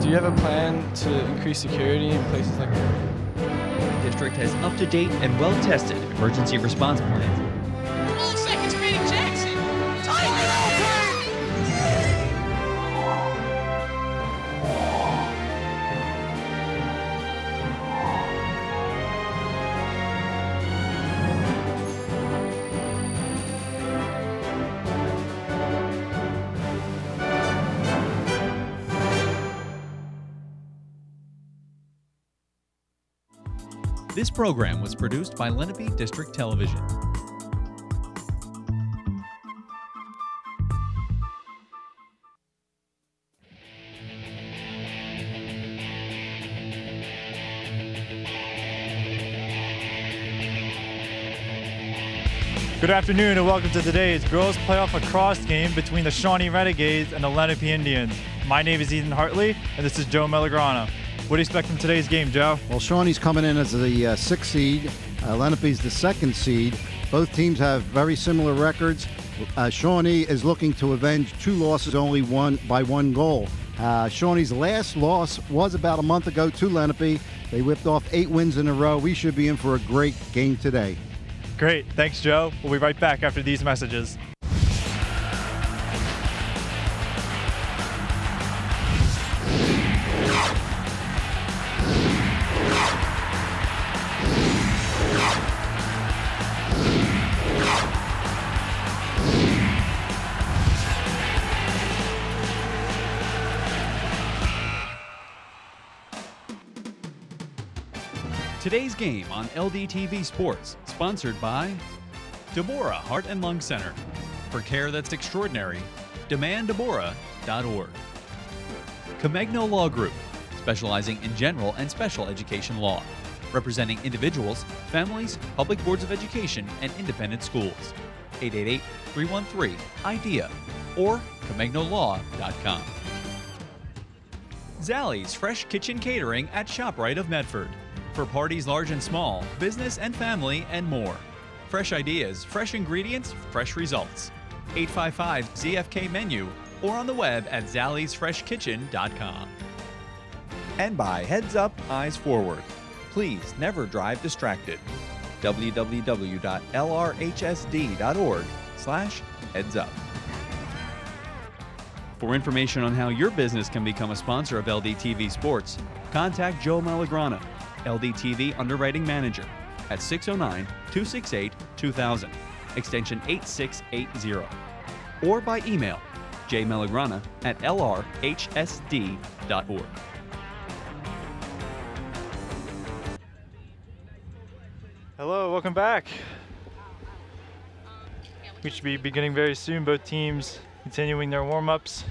Do you have a plan to increase security in places like that? The district has up-to-date and well-tested emergency response plans This program was produced by Lenape District Television. Good afternoon and welcome to today's girls playoff lacrosse game between the Shawnee Renegades and the Lenape Indians. My name is Ethan Hartley and this is Joe Melagrana. What do you expect from today's game, Joe? Well, Shawnee's coming in as the uh, sixth seed. Uh, Lenape's the second seed. Both teams have very similar records. Uh, Shawnee is looking to avenge two losses, only one by one goal. Uh, Shawnee's last loss was about a month ago to Lenape. They whipped off eight wins in a row. We should be in for a great game today. Great. Thanks, Joe. We'll be right back after these messages. Today's game on LDTV Sports, sponsored by Deborah Heart and Lung Center. For care that's extraordinary, demanddeborah.org. Comegno Law Group, specializing in general and special education law, representing individuals, families, public boards of education, and independent schools. 888 313 IDEA or ComegnoLaw.com. Zallie's Fresh Kitchen Catering at ShopRite of Medford. For parties large and small, business and family, and more. Fresh ideas, fresh ingredients, fresh results. 855 ZFK menu or on the web at zalliesfreshkitchen.com. And by Heads Up, Eyes Forward. Please never drive distracted. www.lrhsd.org slash heads up. For information on how your business can become a sponsor of LDTV Sports, contact Joe Melagrana, LDTV Underwriting Manager, at 609 268 2000, extension 8680, or by email jmelagrana at lrhsd.org. Hello, welcome back. We should be beginning very soon. Both teams continuing their warm-ups,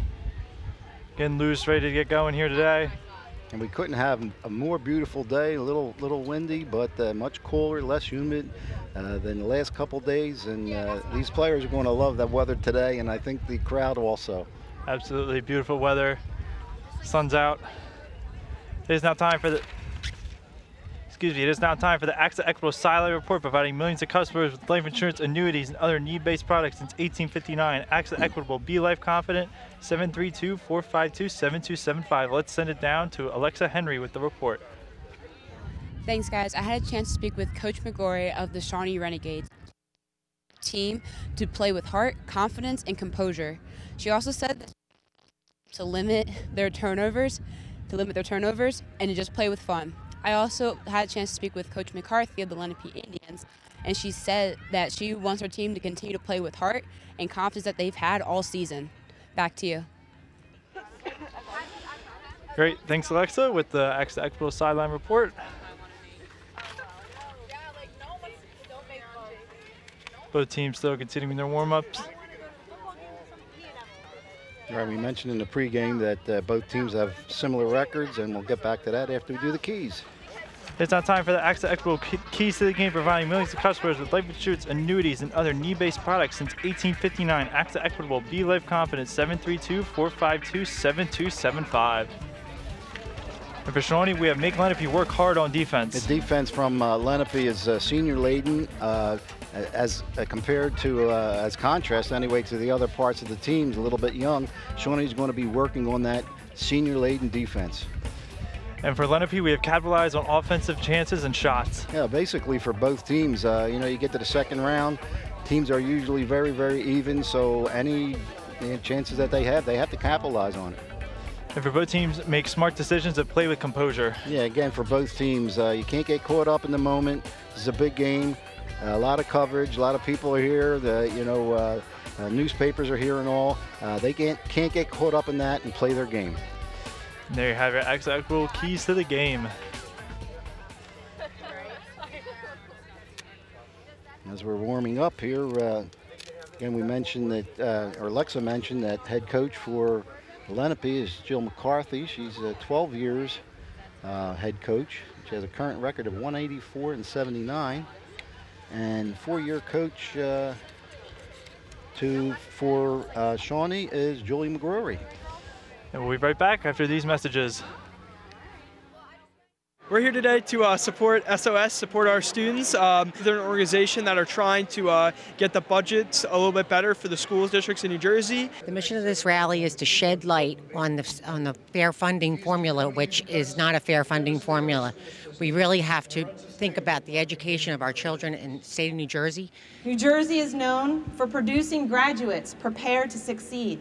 getting loose, ready to get going here today. And we couldn't have a more beautiful day. A little, little windy, but uh, much cooler, less humid uh, than the last couple days. And uh, these players are going to love that weather today, and I think the crowd also. Absolutely beautiful weather. Sun's out. It is now time for the excuse me, it is now time for the AXA Equitable Sideline Report, providing millions of customers with life insurance, annuities, and other need-based products since 1859. AXA Equitable, be life confident, 732-452-7275. Let's send it down to Alexa Henry with the report. Thanks, guys. I had a chance to speak with Coach McGorry of the Shawnee Renegades team to play with heart, confidence, and composure. She also said to limit their turnovers, to limit their turnovers, and to just play with fun. I also had a chance to speak with Coach McCarthy of the Lenape Indians, and she said that she wants her team to continue to play with heart and confidence that they've had all season. Back to you. Great. Thanks, Alexa, with the AXA Equitable Sideline Report. Both teams still continuing their warm-ups. Right, we mentioned in the pregame that uh, both teams have similar records, and we'll get back to that after we do the keys. It's now time for the AXA Equitable Keys to the Game, providing millions of customers with life insurance, annuities, and other need-based products since 1859. AXA Equitable, be life confident, 732-452-7275. And for Shawnee, we have Make Lenape work hard on defense. The defense from uh, Lenape is uh, senior laden, uh, as uh, compared to, uh, as contrast anyway, to the other parts of the teams, a little bit young. Shawnee's going to be working on that senior laden defense. And for Lenape, we have capitalized on offensive chances and shots. Yeah, basically for both teams, uh, you know, you get to the second round, teams are usually very, very even, so any chances that they have, they have to capitalize on it. And for both teams, make smart decisions that play with composure. Yeah, again, for both teams, uh, you can't get caught up in the moment. This is a big game, a lot of coverage, a lot of people are here. The you know, uh, uh, newspapers are here and all. Uh, they can't can't get caught up in that and play their game. And there you have your equitable keys to the game. As we're warming up here, uh, again, we mentioned that, uh, or Lexa mentioned that head coach for Lenape is Jill McCarthy. She's uh, 12 years uh, head coach. She has a current record of 184 and 79. And four-year coach uh, to for uh, Shawnee is Julie McGrory. And we'll be right back after these messages. We're here today to uh, support SOS, support our students. Um, they're an organization that are trying to uh, get the budgets a little bit better for the schools districts in New Jersey. The mission of this rally is to shed light on the on the fair funding formula, which is not a fair funding formula. We really have to think about the education of our children in the state of New Jersey. New Jersey is known for producing graduates prepared to succeed.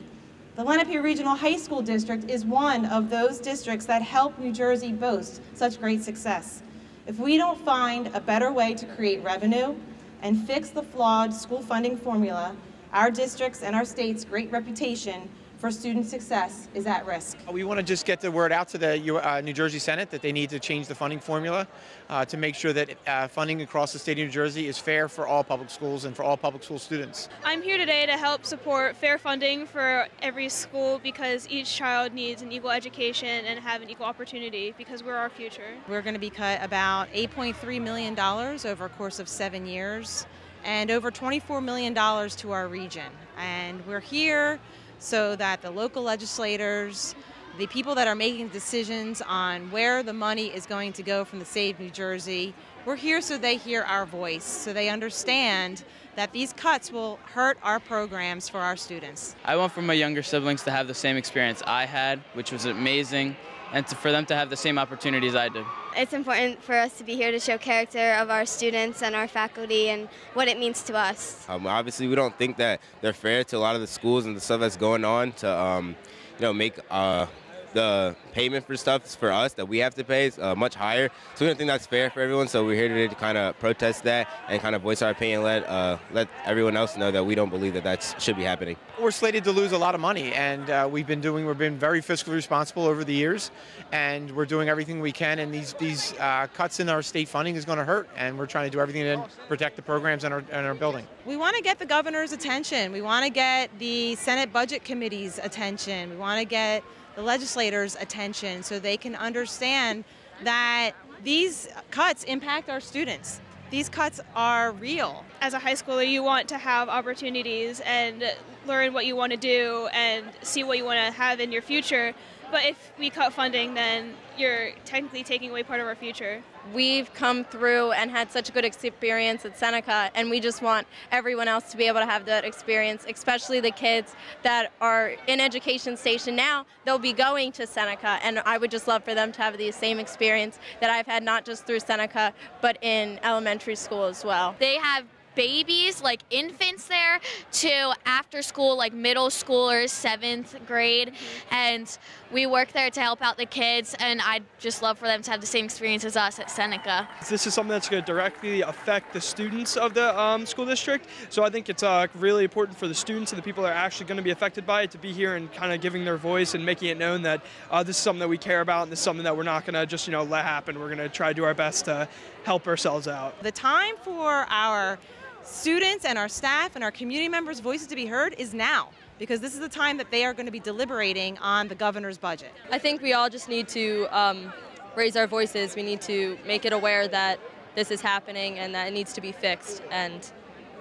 The Lenape Regional High School District is one of those districts that help New Jersey boast such great success. If we don't find a better way to create revenue and fix the flawed school funding formula, our district's and our state's great reputation for student success is at risk. We want to just get the word out to the uh, New Jersey Senate that they need to change the funding formula uh, to make sure that uh, funding across the state of New Jersey is fair for all public schools and for all public school students. I'm here today to help support fair funding for every school because each child needs an equal education and have an equal opportunity because we're our future. We're going to be cut about $8.3 million over a course of seven years and over $24 million to our region. And we're here so that the local legislators, the people that are making decisions on where the money is going to go from the of New Jersey, we're here so they hear our voice, so they understand that these cuts will hurt our programs for our students. I want for my younger siblings to have the same experience I had, which was amazing, and to, for them to have the same opportunities I did. It's important for us to be here to show character of our students and our faculty and what it means to us. Um, obviously, we don't think that they're fair to a lot of the schools and the stuff that's going on to, um, you know, make uh, the payment for stuff for us that we have to pay is uh, much higher. So we don't think that's fair for everyone. So we're here today to kind of protest that and kind of voice our opinion, let uh, let everyone else know that we don't believe that that should be happening. We're slated to lose a lot of money, and uh, we've been doing we've been very fiscally responsible over the years, and we're doing everything we can. And these these uh, cuts in our state funding is going to hurt, and we're trying to do everything to protect the programs in our in our building. We want to get the governor's attention. We want to get the Senate Budget Committee's attention. We want to get the legislators' attention so they can understand that these cuts impact our students. These cuts are real. As a high schooler, you want to have opportunities and learn what you want to do and see what you want to have in your future. But if we cut funding, then you're technically taking away part of our future. We've come through and had such a good experience at Seneca, and we just want everyone else to be able to have that experience, especially the kids that are in education station now. They'll be going to Seneca, and I would just love for them to have the same experience that I've had not just through Seneca, but in elementary school as well. They have babies, like infants there, to after school, like middle schoolers, seventh grade. And we work there to help out the kids, and I'd just love for them to have the same experience as us at Seneca. This is something that's going to directly affect the students of the um, school district. So I think it's uh, really important for the students and the people that are actually going to be affected by it to be here and kind of giving their voice and making it known that uh, this is something that we care about and this is something that we're not going to just, you know, let happen. We're going to try to do our best to help ourselves out. The time for our students and our staff and our community members' voices to be heard is now because this is the time that they are going to be deliberating on the governor's budget. I think we all just need to um, raise our voices. We need to make it aware that this is happening and that it needs to be fixed, and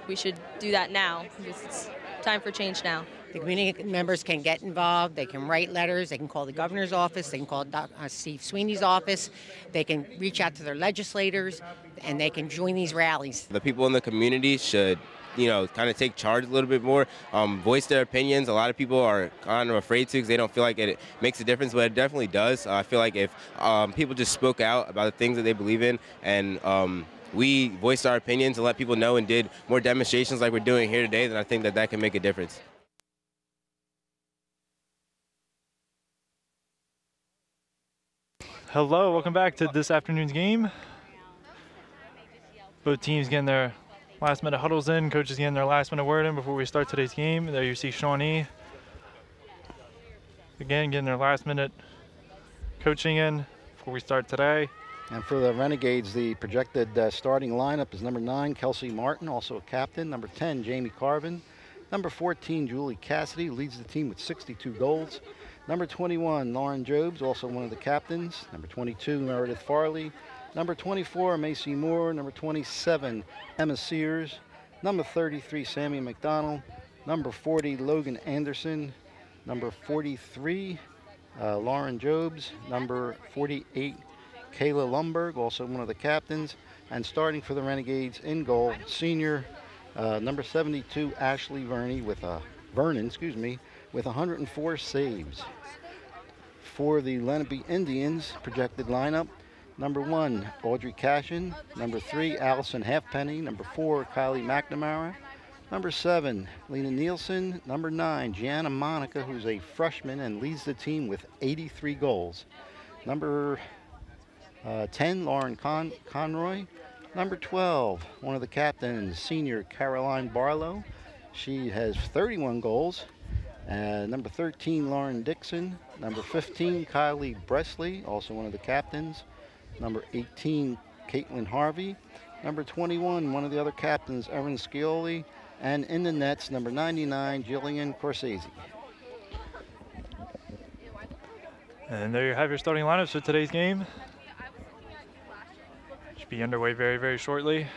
we should do that now it's time for change now. The community members can get involved. They can write letters. They can call the governor's office. They can call uh, Steve Sweeney's office. They can reach out to their legislators, and they can join these rallies. The people in the community should you know, kind of take charge a little bit more, um, voice their opinions. A lot of people are kind of afraid to because they don't feel like it makes a difference, but it definitely does. Uh, I feel like if um, people just spoke out about the things that they believe in and um, we voiced our opinions and let people know and did more demonstrations like we're doing here today, then I think that that can make a difference. Hello, welcome back to this afternoon's game. Both teams getting their last minute huddles in. Coaches getting their last minute word in before we start today's game. There you see Shawnee. Again, getting their last minute coaching in before we start today. And for the Renegades, the projected uh, starting lineup is number nine, Kelsey Martin, also a captain. Number 10, Jamie Carvin. Number 14, Julie Cassidy, leads the team with 62 goals. Number 21, Lauren Jobes, also one of the captains. Number 22, Meredith Farley. Number 24, Macy Moore. Number 27, Emma Sears. Number 33, Sammy McDonald. Number 40, Logan Anderson. Number 43, uh, Lauren Jobes. Number 48, Kayla Lumberg, also one of the captains. And starting for the Renegades in goal, senior uh, number 72, Ashley Verney with a Vernon, excuse me, with 104 saves. For the Lenape Indians projected lineup, number one, Audrey Cashin. Number three, Allison Halfpenny. Number four, Kylie McNamara. Number seven, Lena Nielsen. Number nine, Gianna Monaco, who's a freshman and leads the team with 83 goals. Number uh, 10, Lauren Con Conroy. Number 12, one of the captains, senior Caroline Barlow. She has 31 goals. Uh, number 13, Lauren Dixon. Number 15, Kylie Bresley, also one of the captains. Number 18, Caitlin Harvey. Number 21, one of the other captains, Erin Scioli. And in the nets, number 99, Jillian Corsese. And there you have your starting lineups for today's game. Should be underway very, very shortly.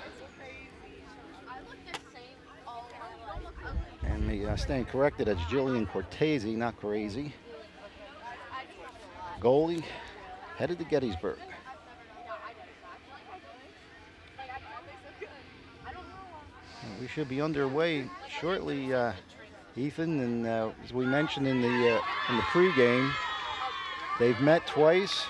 Me uh, stand corrected, that's Jillian Cortese, not crazy. Goalie headed to Gettysburg. We should be underway shortly, uh, Ethan. And uh, as we mentioned in the uh, in the pregame, they've met twice.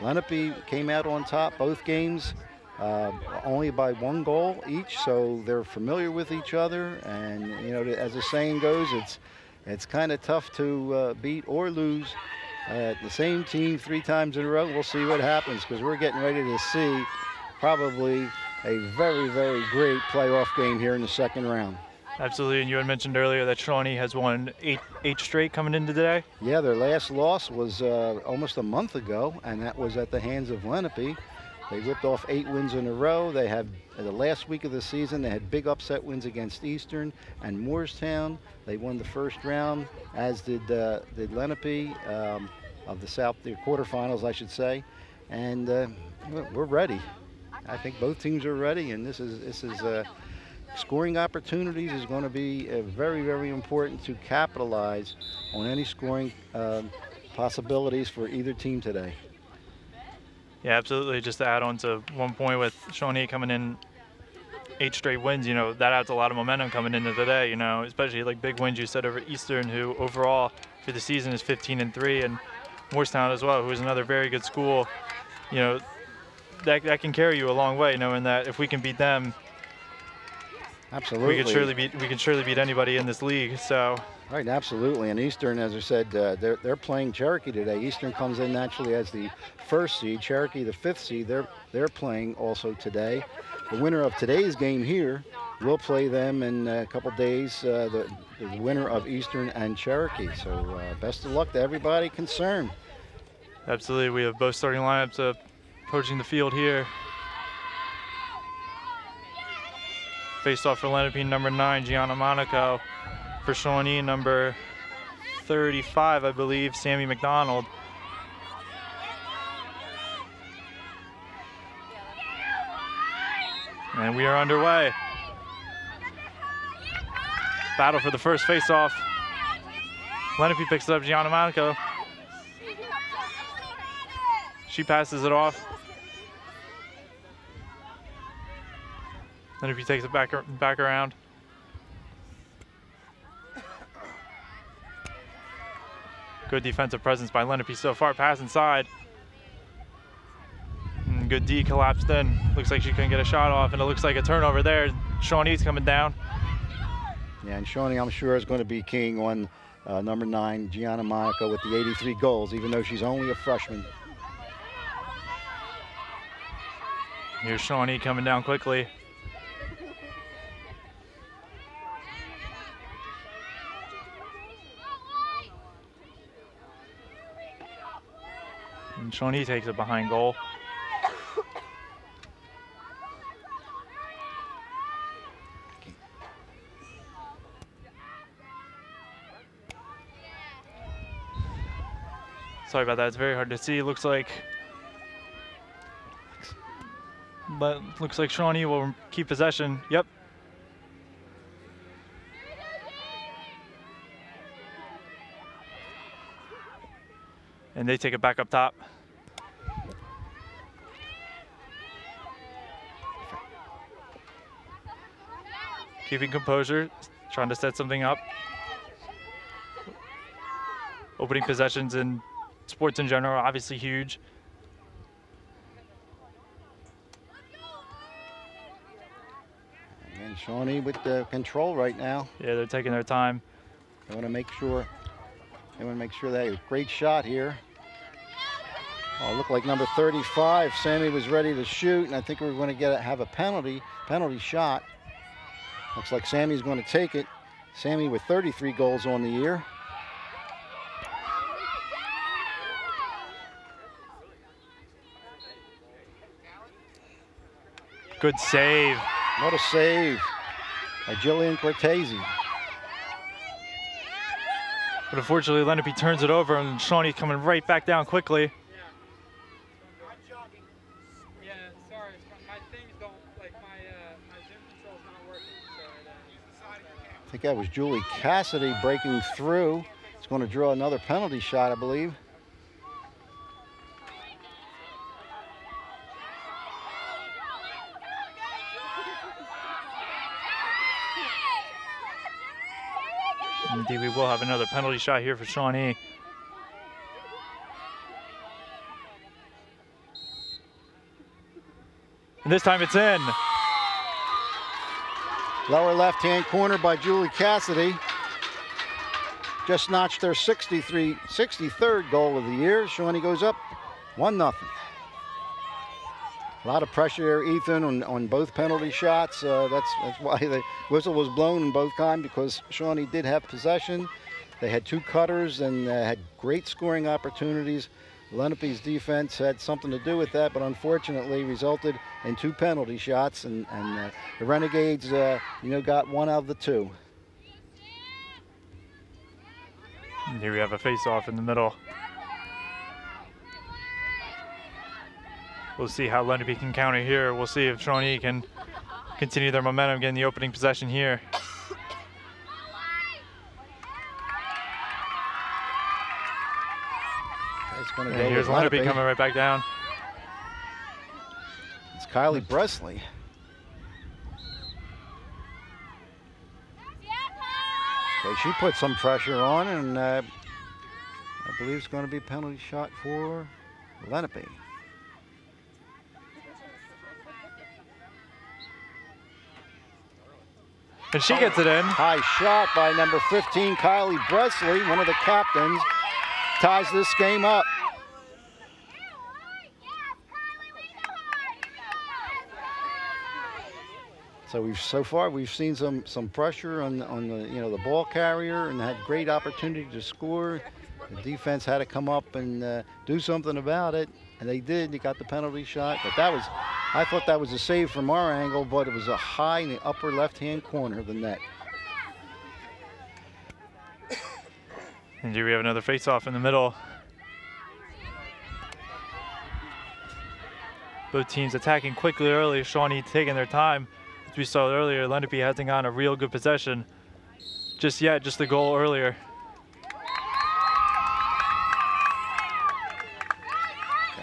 Lenape came out on top both games, uh, only by one goal each. So they're familiar with each other. And you know, as the saying goes, it's it's kind of tough to uh, beat or lose uh, the same team three times in a row. We'll see what happens because we're getting ready to see probably a very, very great playoff game here in the second round. Absolutely, and you had mentioned earlier that Shawnee has won eight eight straight coming into today. Yeah, their last loss was uh, almost a month ago, and that was at the hands of Lenape. They whipped off eight wins in a row. They had the last week of the season. They had big upset wins against Eastern and Moorestown. They won the first round, as did uh, did Lenape um, of the South the quarterfinals, I should say. And uh, we're ready. I think both teams are ready, and this is this is uh, scoring opportunities is going to be uh, very very important to capitalize on any scoring uh, possibilities for either team today. Yeah, absolutely. Just to add on to one point with Shawnee coming in eight straight wins, you know, that adds a lot of momentum coming into today, you know, especially like big wins you said over Eastern, who overall for the season is 15 and 3, and Moorestown as well, who is another very good school. You know, that, that can carry you a long way, knowing that if we can beat them, absolutely, we can surely beat we can surely beat anybody in this league. So. Right, absolutely. And Eastern, as I said, uh, they're they're playing Cherokee today. Eastern comes in naturally as the first seed. Cherokee, the fifth seed. They're they're playing also today. The winner of today's game here will play them in a couple days. Uh, the, the, winner of Eastern and Cherokee. So uh, best of luck to everybody concerned. Absolutely, we have both starting lineups up approaching the field here. Faced off for Lenape, number nine, Gianna Monaco. For Shawnee, number 35, I believe, Sammy McDonald. And we are underway. Battle for the first face-off. Lenape picks it up, Gianna Monaco. She passes it off. He takes it back back around, Good defensive presence by Lenape so far. Pass inside. And good D collapsed in. Looks like she couldn't get a shot off, and it looks like a turnover there. Shawnee's coming down. Yeah, and Shawnee, I'm sure, is going to be king on uh, number nine, Gianna Monaco, with the 83 goals, even though she's only a freshman. Here's Shawnee coming down quickly. And Shawnee takes it behind goal. Sorry about that. It's very hard to see. Looks like, but looks like Shawnee will keep possession. Yep. And they take it back up top. Keeping composure, trying to set something up. Opening possessions in sports in general are obviously huge. And Shawnee with the control right now. Yeah, they're taking their time. They want to make sure. They want to make sure they have a great shot here. Oh, looked like number 35. Sammy was ready to shoot, and I think we are going to get a, have a penalty penalty shot. Looks like Sammy's going to take it. Sammy with 33 goals on the year. Good save. What a save by Jillian Cortese. But unfortunately, Lenape turns it over, and Shawnee coming right back down quickly. Think that was Julie Cassidy breaking through. It's going to draw another penalty shot, I believe. Indeed, we will have another penalty shot here for Shawnee. And this time it's in. Lower left-hand corner by Julie Cassidy. Just notched their 63, 63rd goal of the year. Shawnee goes up 1 nothing. A lot of pressure there, Ethan, on, on both penalty shots. Uh, that's, that's why the whistle was blown in both times because Shawnee did have possession. They had two cutters and uh, had great scoring opportunities. Lenape's defense had something to do with that, but unfortunately resulted in two penalty shots, and, and uh, the Renegades, uh, you know, got one out of the two. And here we have a face-off in the middle. We'll see how Lenape can counter here. We'll see if Shawnee can continue their momentum, getting the opening possession here. Go and here's Lenape, coming right back down. It's Kylie Bresley. Okay, she put some pressure on, and uh, I believe it's going to be a penalty shot for Lenape. And she gets it in. High shot by number 15, Kylie Bresley, one of the captains, ties this game up. So we've so far we've seen some some pressure on on the you know the ball carrier and had great opportunity to score. The defense had to come up and uh, do something about it, and they did. They got the penalty shot, but that was I thought that was a save from our angle, but it was a high in the upper left-hand corner of the net. And here we have another face-off in the middle. Both teams attacking quickly early. Shawnee taking their time. As we saw earlier, Lenape hasn't gotten a real good possession just yet, just the goal earlier.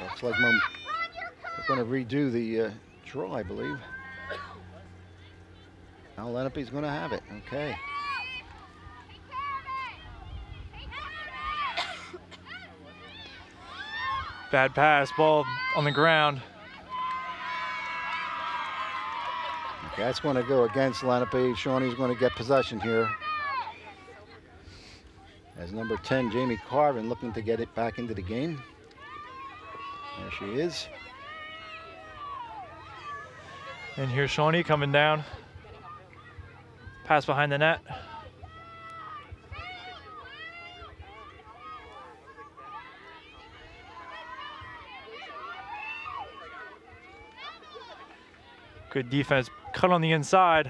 Looks like Mom going to redo the uh, draw, I believe. Now Lenape's going to have it. Okay. Bad pass, ball on the ground. Okay, that's going to go against Lenape. Shawnee's going to get possession here. As number 10, Jamie Carvin, looking to get it back into the game. There she is. And here's Shawnee coming down. Pass behind the net. Good defense. Cut on the inside.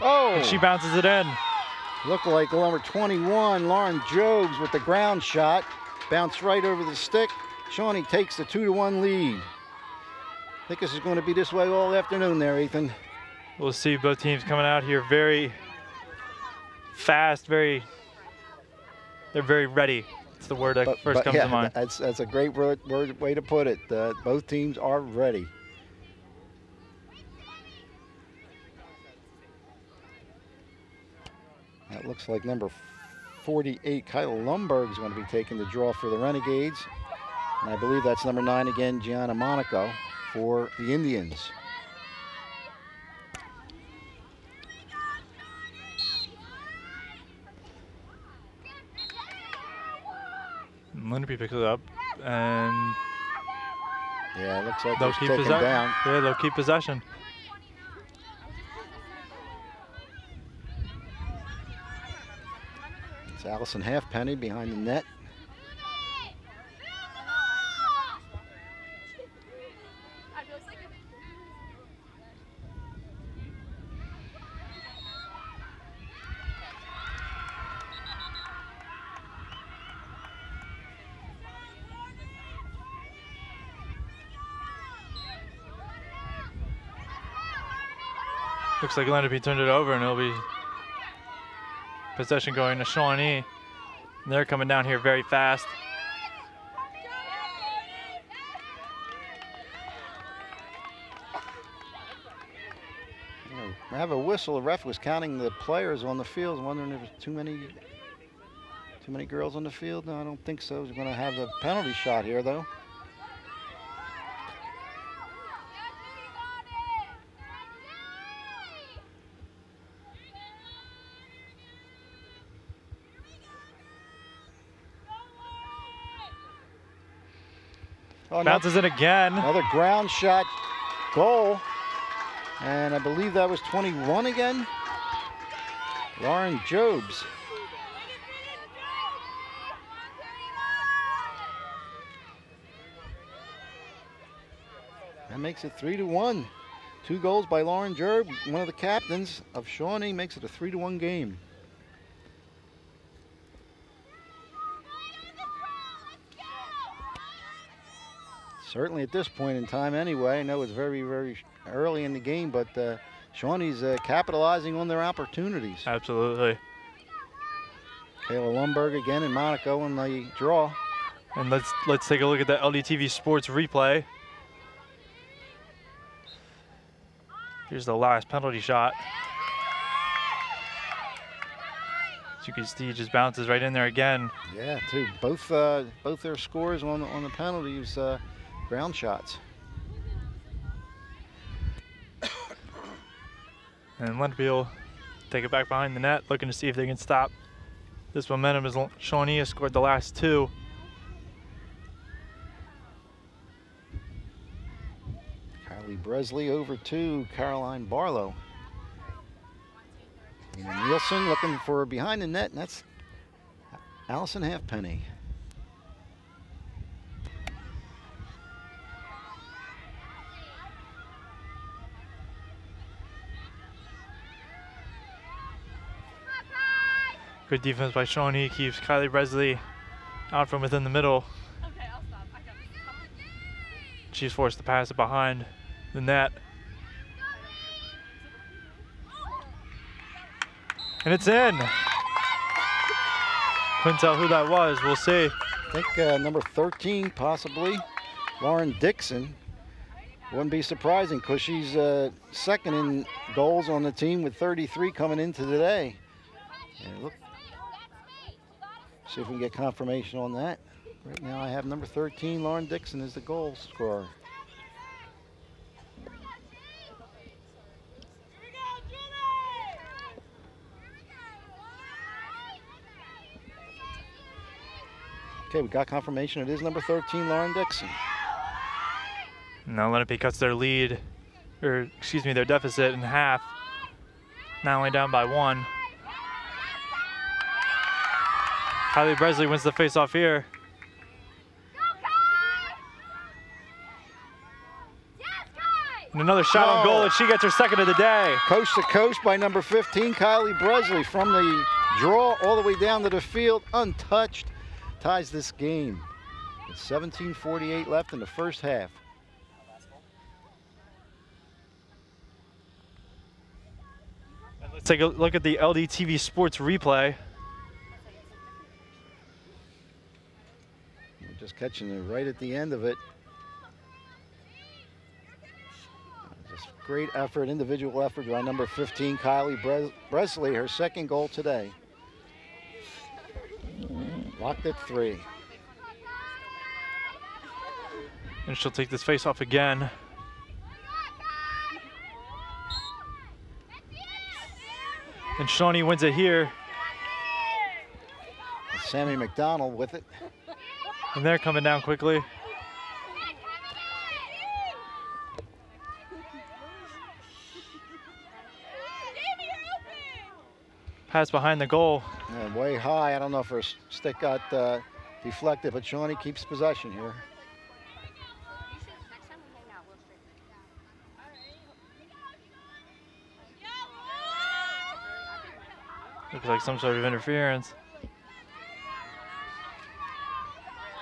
Oh! And she bounces it in. Look like number 21, Lauren Jobes with the ground shot. Bounced right over the stick. Shawnee takes the two to one lead. I think this is going to be this way all afternoon there, Ethan. We'll see both teams coming out here very fast, very, they're very ready. It's the word that But- first but comes yeah, to mind. That's, that's a great word, word, way to put it. Uh, both teams are ready. That looks like number 48, Kyle Lumberg, is going to be taking the draw for the Renegades. And I believe that's number nine again, Gianna Monaco for the Indians. Lenape picks it up, and Yeah, it looks like they'll keep taken down. Yeah, they'll keep possession. It's Allison Halfpenny behind the net. Looks like Lenape turned it over, and it'll be possession going to Shawnee. They're coming down here very fast. I have a whistle. The ref was counting the players on the field, wondering if there's too many too many girls on the field. No, I don't think so. He's going to have the penalty shot here, though. Oh, no. Bounces it again. Another ground shot goal. And I believe that was 21 again. Lauren Jobes. That makes it three to one. Two goals by Lauren Jerb, one of the captains of Shawnee, makes it a three to one game. Certainly at this point in time anyway. I know it's very, very early in the game, but uh, Shawnee's uh, capitalizing on their opportunities. Absolutely. Kayla Lumberg again and Monaco in the draw. And let's let's take a look at the LDTV Sports replay. Here's the last penalty shot. As you can see, just bounces right in there again. Yeah, too. Both uh, both their scores on on the penalties, uh, ground shots. And Lenape take it back behind the net, looking to see if they can stop this momentum as Shawnee has scored the last two. Kylie Bresley over to Caroline Barlow. Nina Nielsen looking for behind the net, and that's Allison Halfpenny. Good defense by Shawnee keeps Kylie Bresley out from within the middle. She's forced to pass it behind the net. And it's in. Couldn't tell who that was. We'll see. I think uh, number 13, possibly, Lauren Dixon. Wouldn't be surprising because she's uh, second in goals on the team with 33 coming into today. And look, see if we can get confirmation on that. Right now I have number 13, Lauren Dixon, as the goal scorer. Okay, we got confirmation. It is number 13, Lauren Dixon. Now Lenape cuts their lead, or excuse me, their deficit in half. Not only down by one. Kylie Bresley wins the faceoff here. And another shot on goal, and she gets her second of the day. Coast to coast by number 15, Kylie Bresley, from the draw all the way down to the field, untouched, ties this game. With 17:48 left in the first half. Let's take a look at the LDTV Sports replay. Just catching it right at the end of it. Just great effort, individual effort by number 15, Kylie Bres Bresley, her second goal today. Locked at three. And she'll take this face off again. And Shawnee wins it here. Sammy McDonald with it. And they're coming down quickly. Pass behind the goal. And way high. I don't know if her stick got uh, deflected, but Shawnee keeps possession here. Looks like some sort of interference.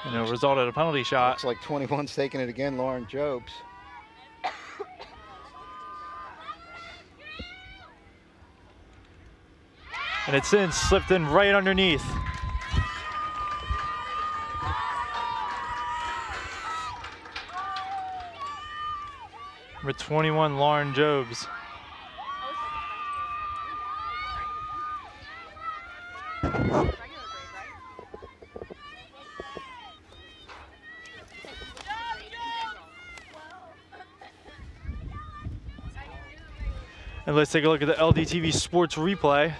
And it resulted in a penalty shot. Looks like 21's taking it again, Lauren Jobes. And it's in, slipped in right underneath. Number 21, Lauren Jobes. Take a look at the LDTV Sports replay.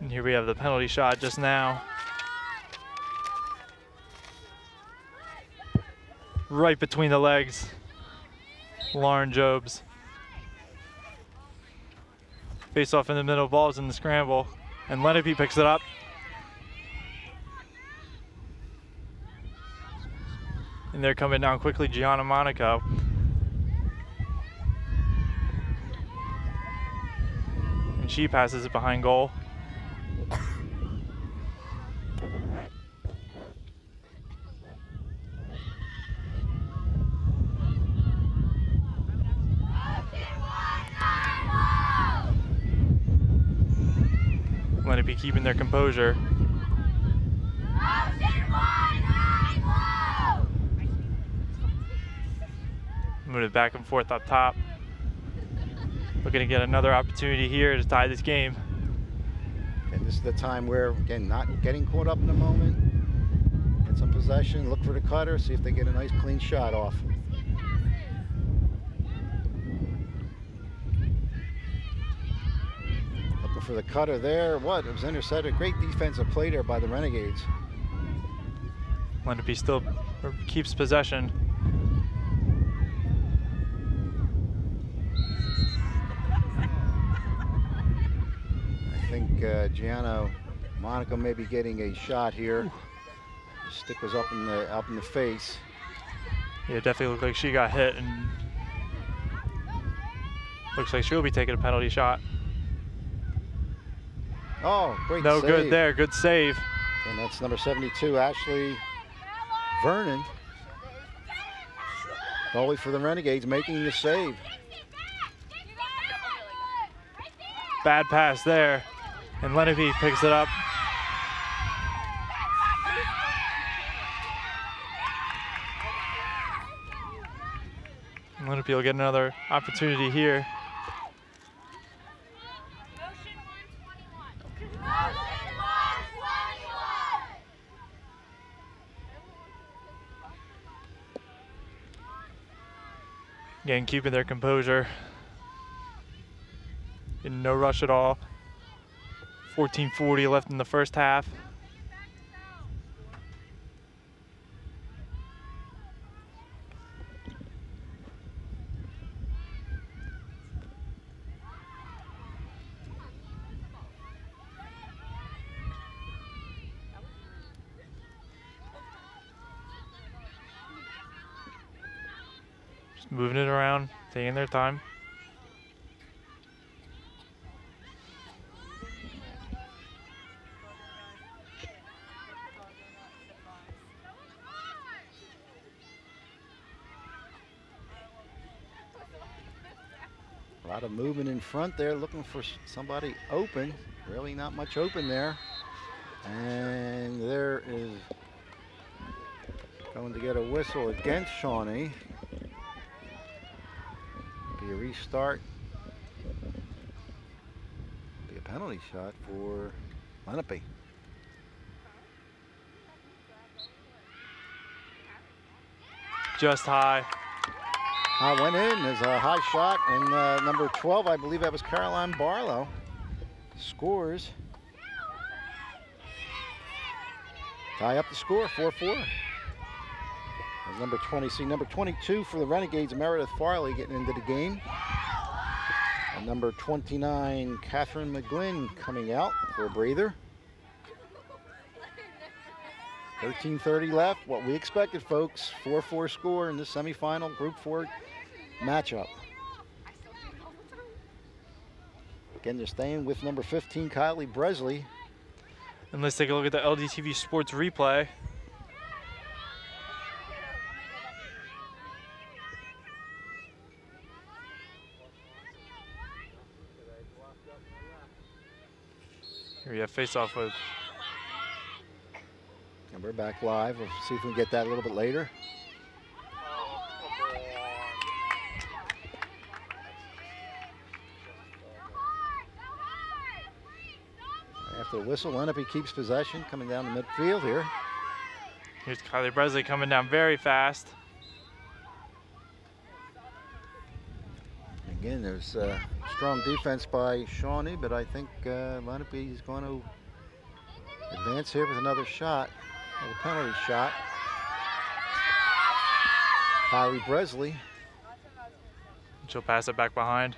And here we have the penalty shot just now. Right between the legs. Lauren Jobes. Face off in the middle, ball's in the scramble. And Lenape picks it up. And they're coming down quickly, Gianna Monaco. She passes it behind goal. Lenape keeping their composure. Move it back and forth up top. Looking to get another opportunity here to tie this game. And this is the time where, again, not getting caught up in the moment. Get some possession, look for the cutter, see if they get a nice clean shot off. Looking for the cutter there. What? It was intercepted. Great defensive play there by the Renegades. Lenape still keeps possession. I think uh, Gianna may be getting a shot here. The stick was up in the up in the face. Yeah, definitely looked like she got hit and looks like she'll be taking a penalty shot. Oh, great No save. good there, good save. And that's number 72, Ashley Vernon. Goalie for the Renegades making the save. Bad pass there. And Lenape picks it up. Lenape will get another opportunity here. Again, keeping their composure. In no rush at all. 14.40 left in the first half. Moving it around, taking their time. A lot of movement in front there, looking for somebody open. Really not much open there. And there is going to get a whistle against Shawnee. Be a restart. Be a penalty shot for Lenape. Just high. Uh, went in as a high shot, and uh, number 12, I believe that was Caroline Barlow, scores. Tie up the score, 4-4. As number 20, see number 22 for the Renegades, Meredith Farley getting into the game. And number 29, Catherine McGlynn coming out for a breather. 13.30 left, what we expected, folks. 4-4 score in the semifinal Group 4 matchup. Again, they're staying with number 15, Kylie Bresley. And let's take a look at the LDTV Sports replay. Here we have face off with And we're back live. We'll see if we can get that a little bit later. The whistle, Lenape keeps possession, coming down the midfield here. Here's Kylie Bresley coming down very fast. Again, there's uh, strong defense by Shawnee, but I think uh, Lenape is going to advance here with another shot, a penalty shot. Kylie Bresley. She'll pass it back behind.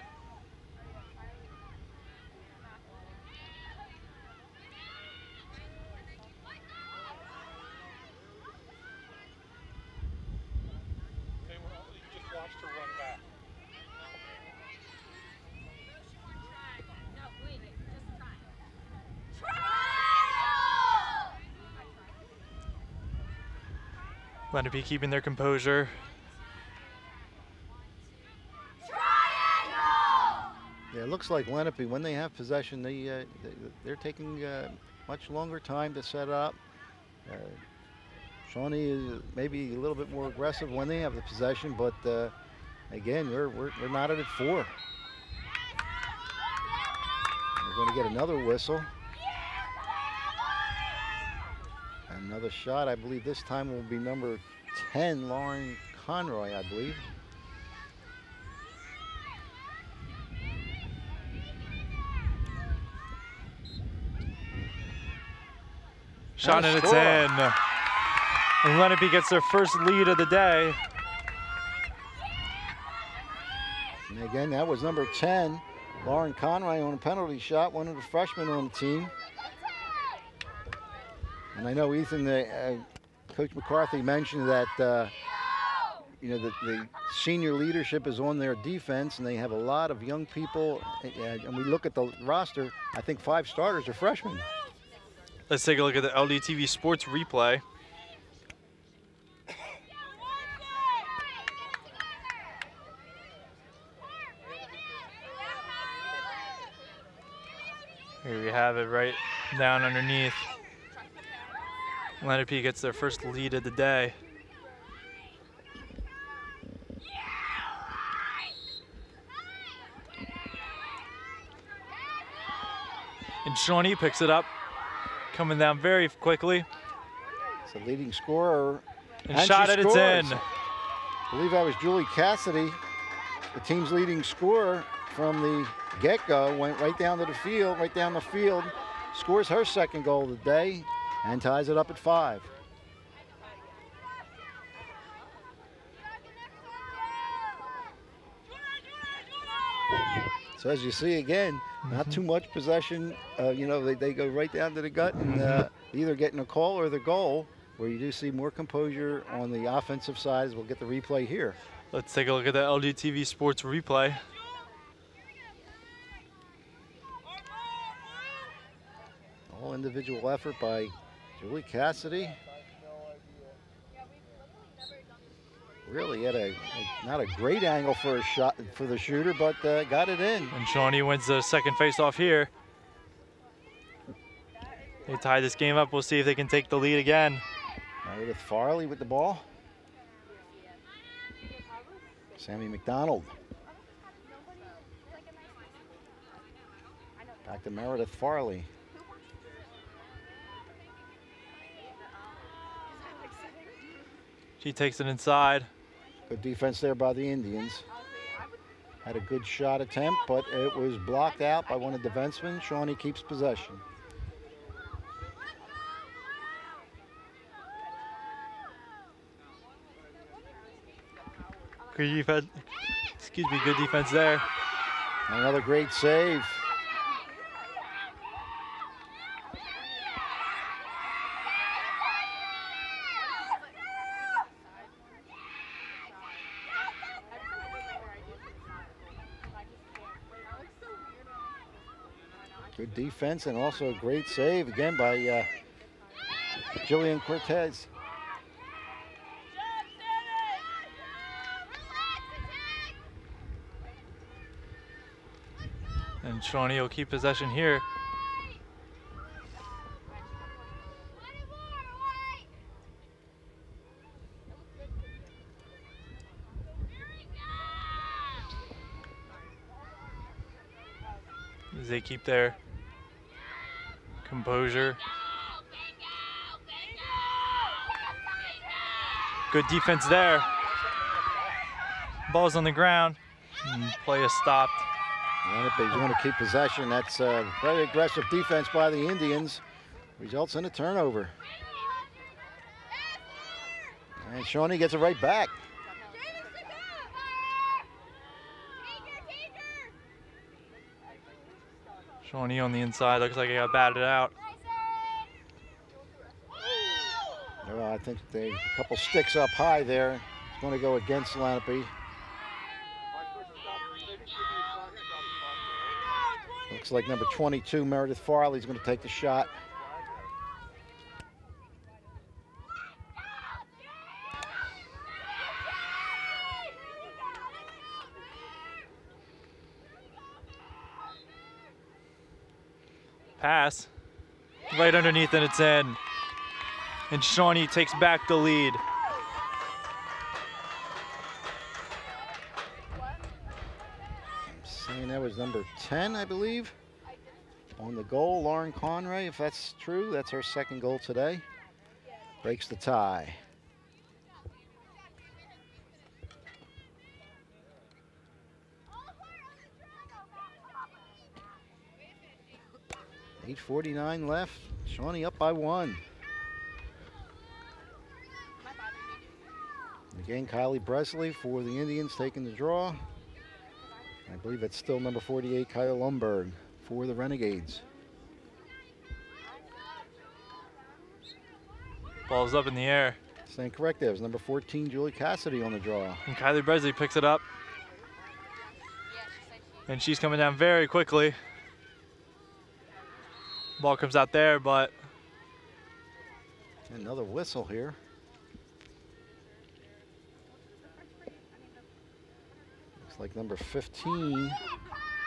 Lenape keeping their composure. Yeah, it looks like Lenape, when they have possession, they, uh, they they're taking uh, much longer time to set up. Uh, Shawnee is maybe a little bit more aggressive when they have the possession, but uh, again, we're, we're, we're not at it four. We're going to get another whistle. Another shot, I believe this time will be number 10, Lauren Conroy, I believe. Shot and it's in. And Lenape gets their first lead of the day. And again, that was number 10, Lauren Conroy on a penalty shot, one of the freshmen on the team. And I know Ethan, the, uh, Coach McCarthy mentioned that, uh, you know, the, the senior leadership is on their defense, and they have a lot of young people. uh, And we look at the roster, I think five starters are freshmen. Let's take a look at the LDTV Sports replay. Here we have it right down underneath. Lenape gets their first lead of the day. And Shawnee picks it up, coming down very quickly. It's a leading scorer. And shot she it, it's scores. in. I believe that was Julie Cassidy the team's leading scorer from the get-go, went right down to the field, right down the field, scores her second goal of the day, and ties it up at five. So as you see again, not too much possession. Uh, you know, they, they go right down to the gut and uh, either getting a call or the goal, where you do see more composure on the offensive side. We'll get the replay here. Let's take a look at the LDTV Sports replay. All individual effort by Julie Cassidy. Really had a, a- not a great angle for a shot for the shooter, but uh, got it in. And Shawnee wins the second faceoff here. They tie this game up. We'll see if they can take the lead again. Meredith Farley with the ball. Sammy McDonald. Back to Meredith Farley. She takes it inside. Good defense there by the Indians. Had a good shot attempt, but it was blocked out by one of the defensemen. Shawnee keeps possession. Good defense. Excuse me, good defense there. Another great save. Good defense and also a great save again by uh, Jillian Cortez. And Shawnee will keep possession here. They keep their composure. Good defense there. Ball's on the ground. And play is stopped. Lenape's want to keep possession. That's uh, very aggressive defense by the Indians. Results in a turnover. And Shawnee gets it right back. Shawnee on the inside. Looks like he got batted out. Well, I think they a couple sticks up high there. It's going to go against Lenape. Looks like number 22, Meredith Farley, is going to take the shot. Pass. Right underneath and it's in. And Shawnee takes back the lead. I'm saying that was number 10, I believe. On the goal, Lauren Conray, if that's true, that's her second goal today. Breaks the tie. Eight forty-nine left. Shawnee up by one. Again, Kylie Bresley for the Indians taking the draw. I believe it's still number 48, Kyle Lumberg for the Renegades. Ball's up in the air. Stand. It was number 14, Julie Cassidy on the draw. And Kylie Bresley picks it up. And she's coming down very quickly. Ball comes out there, but Another whistle here. Looks like number 15,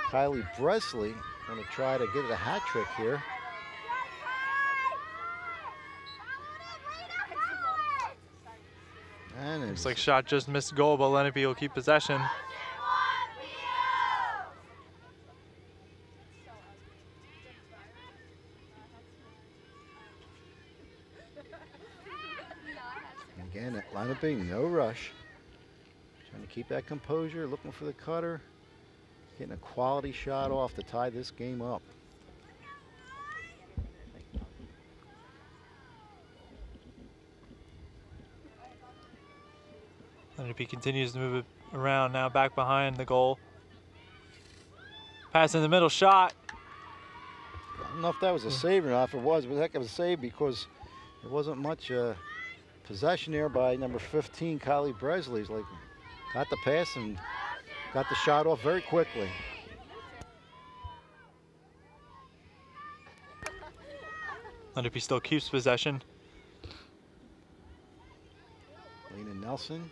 Kylie Bresley, to try to get it a hat trick here. And looks it's like shot just missed goal, but Lenape will keep possession. Lenape, no rush. Trying to keep that composure, looking for the cutter. Getting a quality shot off to tie this game up. And if he continues to move it around now back behind the goal. Pass in the middle shot. I don't know if that was a save or not. If it was, it was a heck of a save because there wasn't much uh, possession there by number 15, Kylie Bresley's like got the pass and got the shot off very quickly. And if he still keeps possession. Lena Nelson.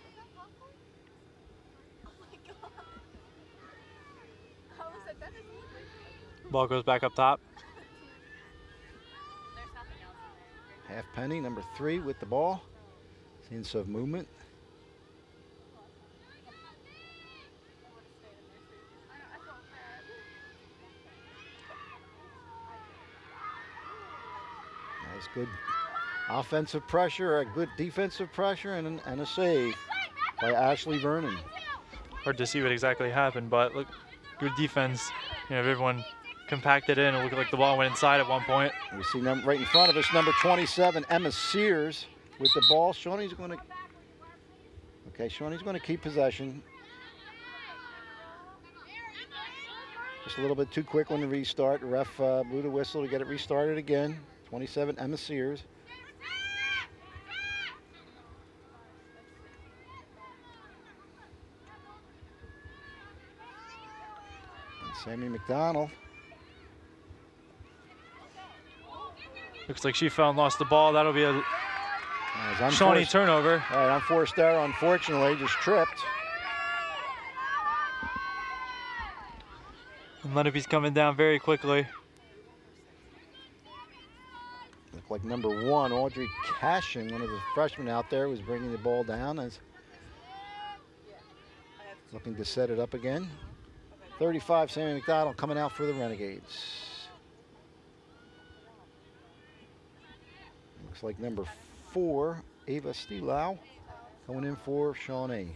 Ball goes back up top. Half penny, number three with the ball. Seeing some movement. That's good offensive pressure, a good defensive pressure, and, and a save by Ashley Vernon. Hard to see what exactly happened, but look, good defense. You know, everyone compacted in. It looked like the ball went inside at one point. We see them right in front of us, number 27, Emma Sears with the ball. Shawnee's going to. Okay, Shawnee's going to keep possession. Just a little bit too quick on the restart. The ref uh, blew the whistle to get it restarted again. 27, Emma Sears. And Sammy McDonald. Looks like she found lost the ball. That'll be a Shawnee turnover. All right, unforced error, unfortunately, just tripped. And Lenape's coming down very quickly. Looked like number one, Audrey Cashing, one of the freshmen out there, was bringing the ball down as looking to set it up again. 35, Sammy McDonald coming out for the Renegades. Looks like number four, Ava Stilau, going in for Shawnee.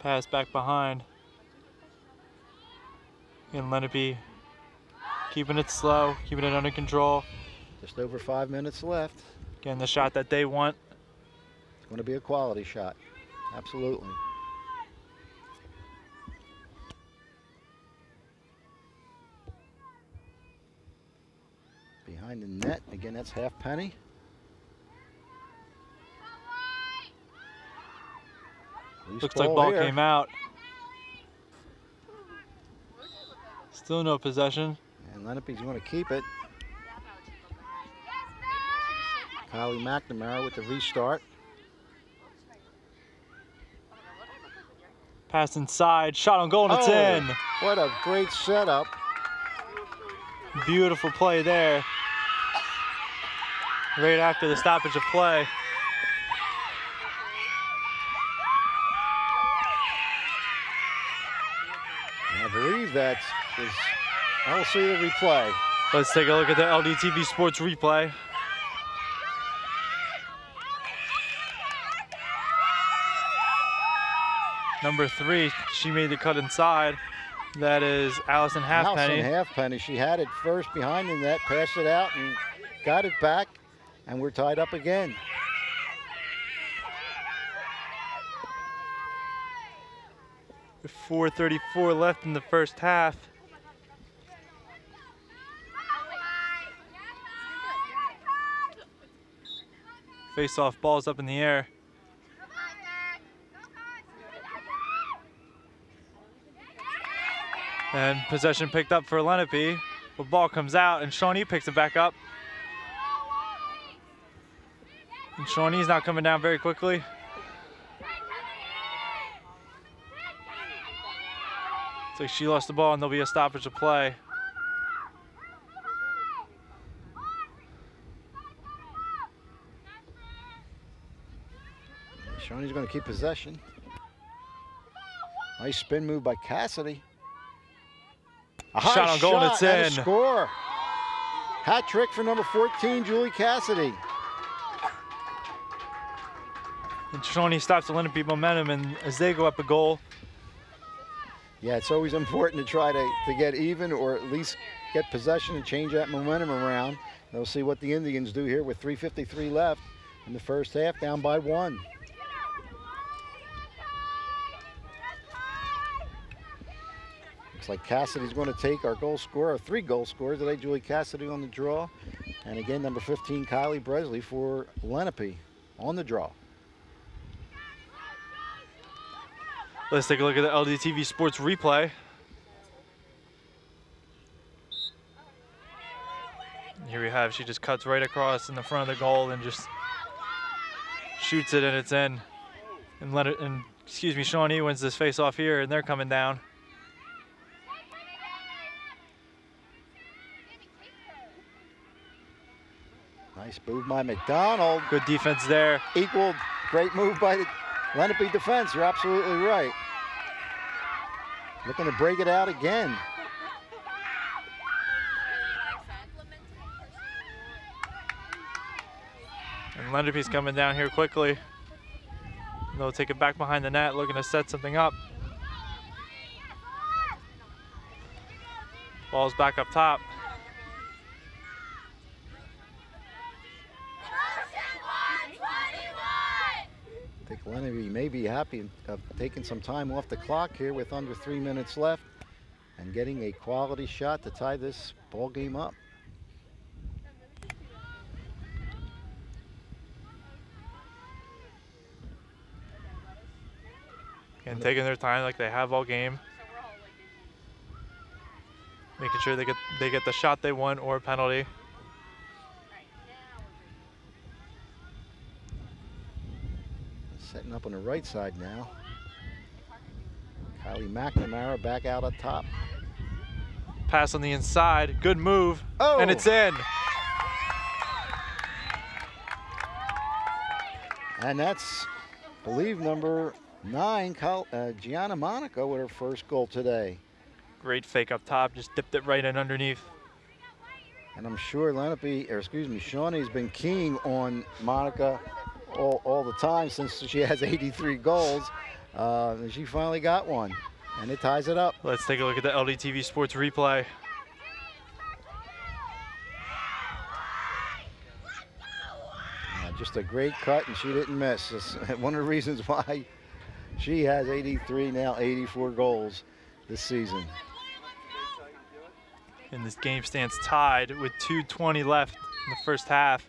Pass back behind. And Lenape keeping it slow, keeping it under control. Just over five minutes left. Getting the shot that they want. It's going to be a quality shot. Absolutely. Behind the net. Again, that's half penny. Loose Looks like ball here. came out. Still no possession. And Lenape's going to keep it. Kylie McNamara with the restart. Pass inside, shot on goal, and it's Oh, in. What a great setup. Beautiful play there. Right after the stoppage of play. I believe that is. I'll see the replay. Let's take a look at the LDTV Sports replay. Number three, she made the cut inside. That is Allison Halfpenny. Allison Halfpenny. She had it first behind the net, passed it out, and got it back, and we're tied up again. With 4.34 left in the first half. Face off balls up in the air. And possession picked up for Lenape. The ball comes out and Shawnee picks it back up. And Shawnee's not coming down very quickly. It's like she lost the ball and there'll be a stoppage of play. Shawnee's going to keep possession. Nice spin move by Cassidy. A Shot on goal and shot it's and a in. score. Hat trick for number 14, Julie Cassidy. And Shawnee stops the Lenape momentum, and as they go up a goal, Yeah, it's always important to try to, to get even or at least get possession and change that momentum around. They'll see what the Indians do here with 3.53 left in the first half, down by one. Looks like Cassidy's going to take our goal scorer, three goal scorers today. Julie Cassidy on the draw. And again, number 15, Kylie Bresley for Lenape on the draw. Let's take a look at the LDTV Sports replay. Here we have, she just cuts right across in the front of the goal and just shoots it and it's in. And let it, and excuse me, Shawnee wins this face off here and they're coming down. Nice move by McDonald. Good defense there. Equal great move by the Lenape defense. You're absolutely right. Looking to break it out again. And Lenape's coming down here quickly. They'll take it back behind the net, looking to set something up. Ball's back up top. Lenape may be happy of taking some time off the clock here with under three minutes left and getting a quality shot to tie this ball game up. and taking their time like they have all game. Making sure they get they get the shot they want or penalty. Up on the right side now. Kylie McNamara back out up top. Pass on the inside, good move, and Oh. it's in. And that's, I believe, number nine, uh, Gianna Monaco with her first goal today. Great fake up top, just dipped it right in underneath. And I'm sure Lenape, or excuse me, Shawnee's been keying on Monaco all, all the time since she has 83 goals. Uh, and she finally got one, and it ties it up. Let's take a look at the LDTV Sports replay. Uh, just a great cut, and she didn't miss. That's one of the reasons why she has 83 now, 84 goals this season. And this game stands tied with 2.20 left in the first half.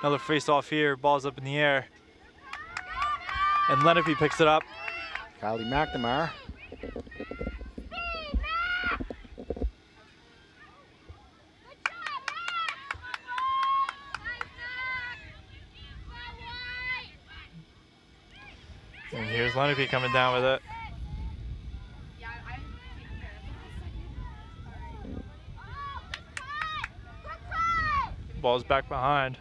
Another face off here, ball's up in the air. And Lenape picks it up. Kylie McNamara. And here's Lenape coming down with it. Ball's back behind.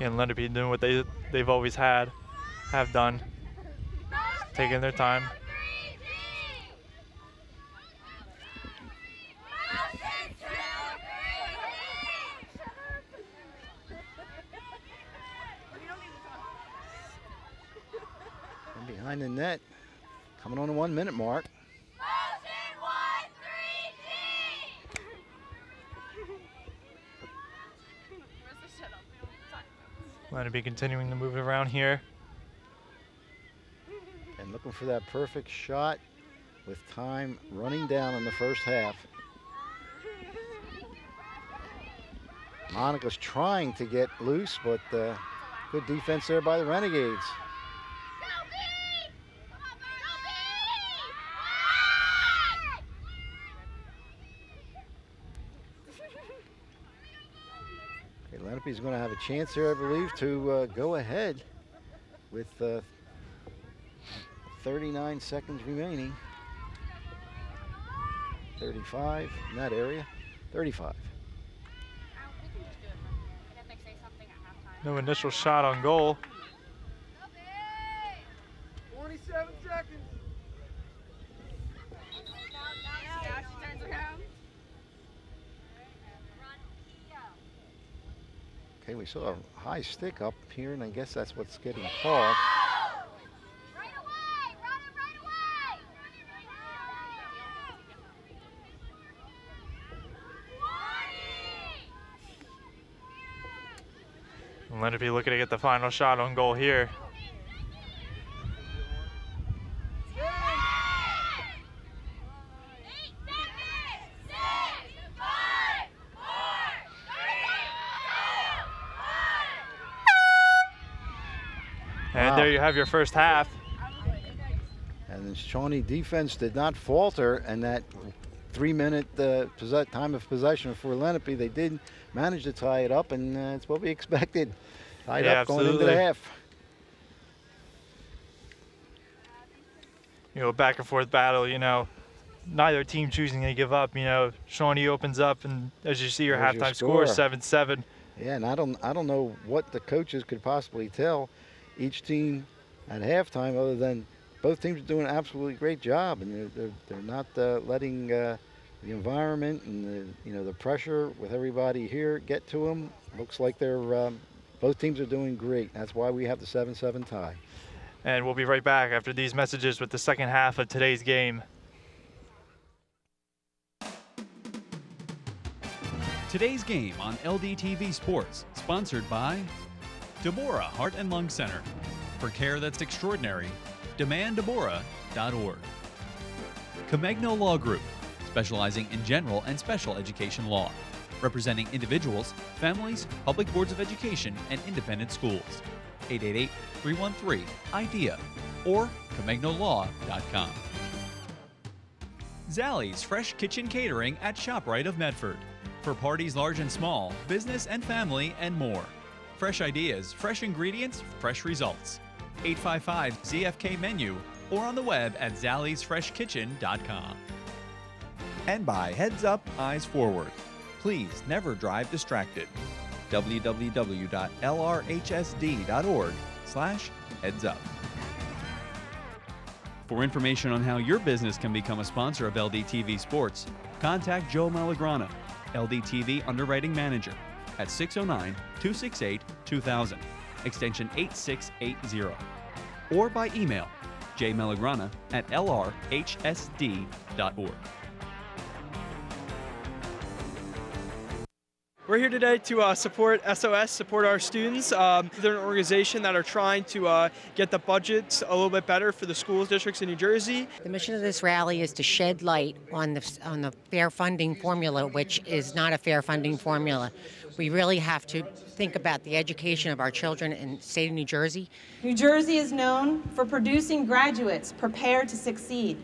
And Lenape doing what they they've always had, have done, taking their time. And behind the net, coming on the one minute mark. Lenape continuing to move around here. And looking for that perfect shot with time running down in the first half. Monaco's trying to get loose, but uh, good defense there by the Renegades. Okay, is going to have a chance here, I believe, to uh, go ahead with uh, 39 seconds remaining. 35 in that area. 35. No initial shot on goal. 27 seconds. Okay, we saw a high stick up here, and I guess that's what's getting called. And Lenape looking to get the final shot on goal here. And Wow. there you have your first half. And the Shawnee defense did not falter, and that three-minute uh, time of possession for Lenape, they did manage to tie it up, and uh, it's what we expected. Tied Yeah, up going into the half. you know, back and forth battle, you know, neither team choosing to give up. You know, Shawnee opens up, and as you see, your There's your halftime score is score. 7 7. Yeah, and I don't, I don't know what the coaches could possibly tell each team at halftime, other than both teams are doing an absolutely great job, and they're they're, they're not uh, letting uh, the environment and the you know the pressure with everybody here get to them. Looks like they're um, both teams are doing great. That's why we have the seven-seven tie. And we'll be right back after these messages with the second half of today's game. Today's game on LDTV Sports, sponsored by Deborah Heart and Lung Center. For care that's extraordinary, demanddeborah.org. Comegno Law Group, specializing in general and special education law, representing individuals, families, public boards of education, and independent schools. 888 313 IDEA or ComegnoLaw.com. Zallie's Fresh Kitchen Catering at ShopRite of Medford. For parties large and small, business and family, and more. Fresh ideas, fresh ingredients, fresh results. 855 ZFK menu or on the web at zalliesfreshkitchen.com. And by Heads Up, Eyes Forward. Please never drive distracted. www.lrhsd.org slash heads up. For information on how your business can become a sponsor of LDTV Sports, contact Joe Melagrana, LDTV Underwriting Manager, at 609 268 2000, extension 8680, or by email jmelagrana at lrhsd.org. We're here today to uh, support SOS, support our students. Um, they're an organization that are trying to uh, get the budgets a little bit better for the schools districts in New Jersey. The mission of this rally is to shed light on the on the fair funding formula, which is not a fair funding formula. We really have to think about the education of our children in the state of New Jersey. New Jersey is known for producing graduates prepared to succeed.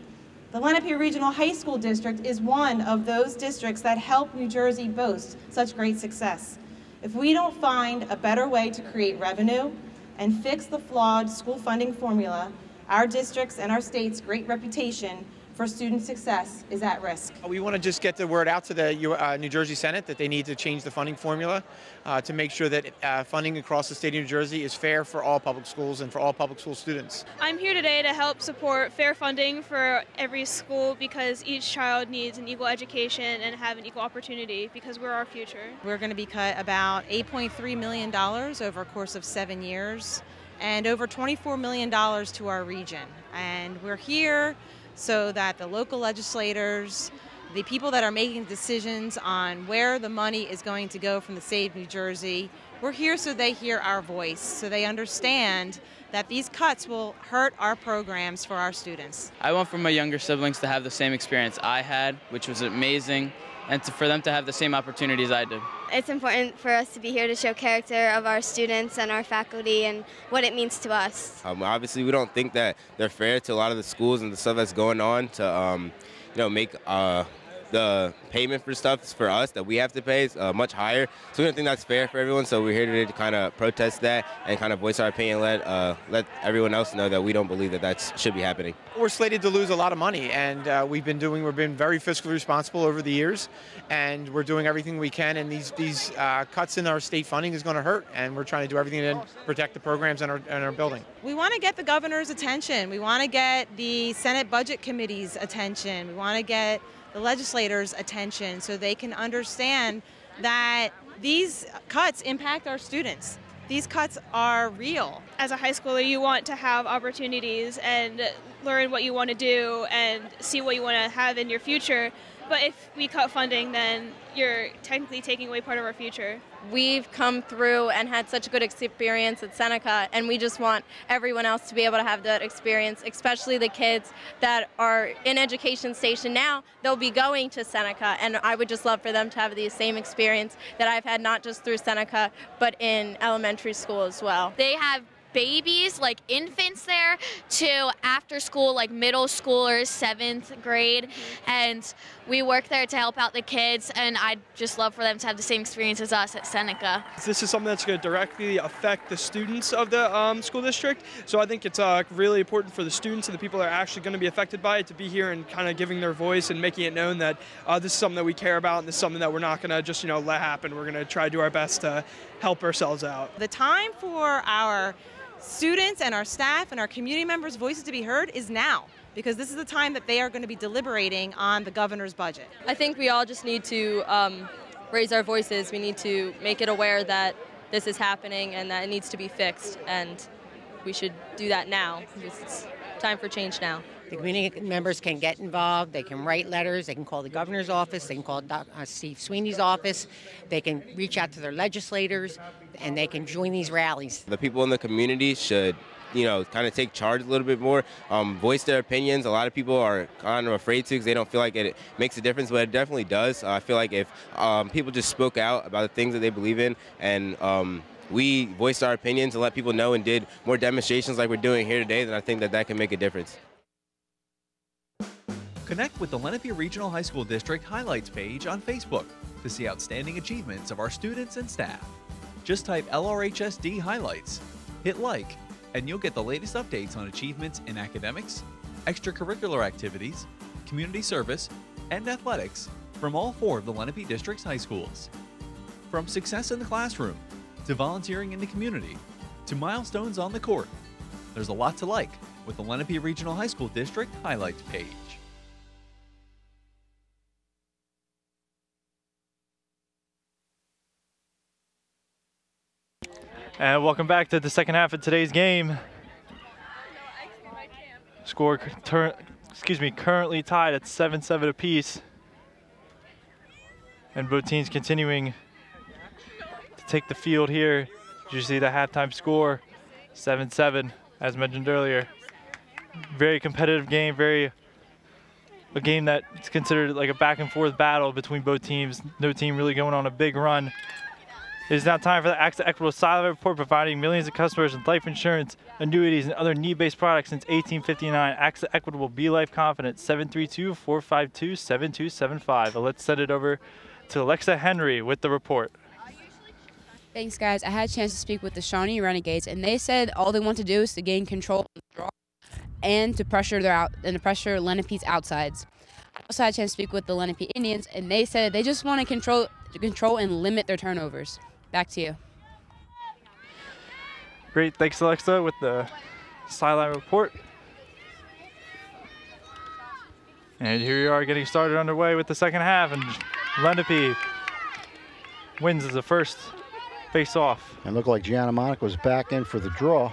The Lenape Regional High School District is one of those districts that help New Jersey boast such great success. If we don't find a better way to create revenue and fix the flawed school funding formula, our district's and our state's great reputation for student success is at risk. We want to just get the word out to the uh, New Jersey Senate that they need to change the funding formula uh, to make sure that uh, funding across the state of New Jersey is fair for all public schools and for all public school students. I'm here today to help support fair funding for every school because each child needs an equal education and have an equal opportunity because we're our future. We're going to be cut about $8.3 million over a course of seven years and over $24 million to our region. And we're here so that the local legislators, the people that are making decisions on where the money is going to go from the state of New Jersey, we're here so they hear our voice, so they understand that these cuts will hurt our programs for our students. I want for my younger siblings to have the same experience I had, which was amazing, and to, for them to have the same opportunities I did. It's important for us to be here to show character of our students and our faculty and what it means to us. Um, obviously, we don't think that they're fair to a lot of the schools and the stuff that's going on to, um, you know, make uh, the payment for stuff for us that we have to pay is uh, much higher. So we don't think that's fair for everyone. So we're here today to kind of protest that and kind of voice our opinion, let uh, let everyone else know that we don't believe that that should be happening. We're slated to lose a lot of money, and uh, we've been doing we've been very fiscally responsible over the years, and we're doing everything we can. And these these uh, cuts in our state funding is going to hurt, and we're trying to do everything to protect the programs in our in our building. We want to get the governor's attention. We want to get the Senate Budget Committee's attention. We want to get the legislators' attention so they can understand that these cuts impact our students. These cuts are real. As a high schooler, you want to have opportunities and learn what you want to do and see what you want to have in your future. But if we cut funding, then you're technically taking away part of our future. We've come through and had such a good experience at Seneca, and we just want everyone else to be able to have that experience, especially the kids that are in education station now. They'll be going to Seneca, and I would just love for them to have the same experience that I've had not just through Seneca, but in elementary school as well. They have babies, like infants there, to after school, like middle schoolers, seventh grade. Mm-hmm. And we work there to help out the kids, and I'd just love for them to have the same experience as us at Seneca. This is something that's going to directly affect the students of the um, school district. So I think it's uh, really important for the students and the people that are actually going to be affected by it to be here and kind of giving their voice and making it known that uh, this is something that we care about and this is something that we're not going to just you know let happen. We're going to try to do our best to help ourselves out. The time for our students and our staff and our community members' voices to be heard is now because this is the time that they are going to be deliberating on the governor's budget. I think we all just need to um, raise our voices. We need to make it aware that this is happening and that it needs to be fixed, and we should do that now it's time for change now. The community members can get involved. They can write letters. They can call the governor's office. They can call uh, Steve Sweeney's office. They can reach out to their legislators, and they can join these rallies. The people in the community should you know, kind of take charge a little bit more, um, voice their opinions. A lot of people are kind of afraid to because they don't feel like it makes a difference, but it definitely does. Uh, I feel like if um, people just spoke out about the things that they believe in and um, we voiced our opinions and let people know and did more demonstrations like we're doing here today, then I think that that can make a difference. Connect with the Lenape Regional High School District highlights page on Facebook to see outstanding achievements of our students and staff. Just type LRHSD highlights, hit like, and you'll get the latest updates on achievements in academics, extracurricular activities, community service, and athletics from all four of the Lenape District's high schools. From success in the classroom, to volunteering in the community, to milestones on the court, there's a lot to like with the Lenape Regional High School District highlights page. And welcome back to the second half of today's game. Score, excuse me, currently tied at 7-7 apiece. And both teams continuing to take the field here. You see the halftime score, 7-7, as mentioned earlier. Very competitive game, very a game that's considered like a back and forth battle between both teams. No team really going on a big run. It is now time for the AXA Equitable Sideline Report providing millions of customers with life insurance, annuities, and other need-based products since 1859. AXA Equitable Be Life Confident 732-452-7275. Let's send it over to Alexa Henry with the report. Thanks, guys. I had a chance to speak with the Shawnee Renegades, and they said all they want to do is to gain control and to pressure their out and to pressure Lenape's outsides. I also had a chance to speak with the Lenape Indians, and they said they just want to control control and limit their turnovers. Back to you. Great, thanks Alexa with the sideline report. And here we are getting started underway with the second half and Lenape wins as the first face off. And look like Gianna Monaco was back in for the draw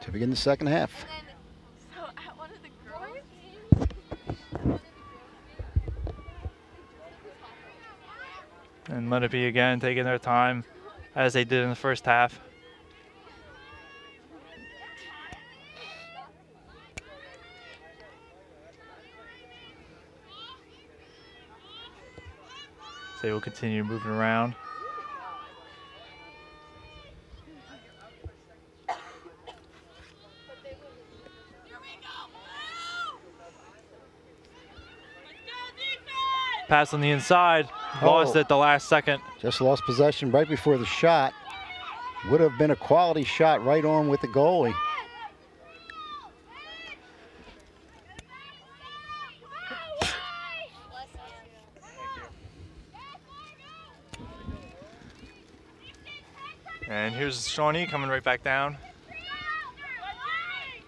to begin the second half. And Lenape again taking their time as they did in the first half. They will continue moving around. Pass on the inside. Lost Oh. it the last second. Just lost possession right before the shot. Would have been a quality shot right on with the goalie. And here's Shawnee coming right back down.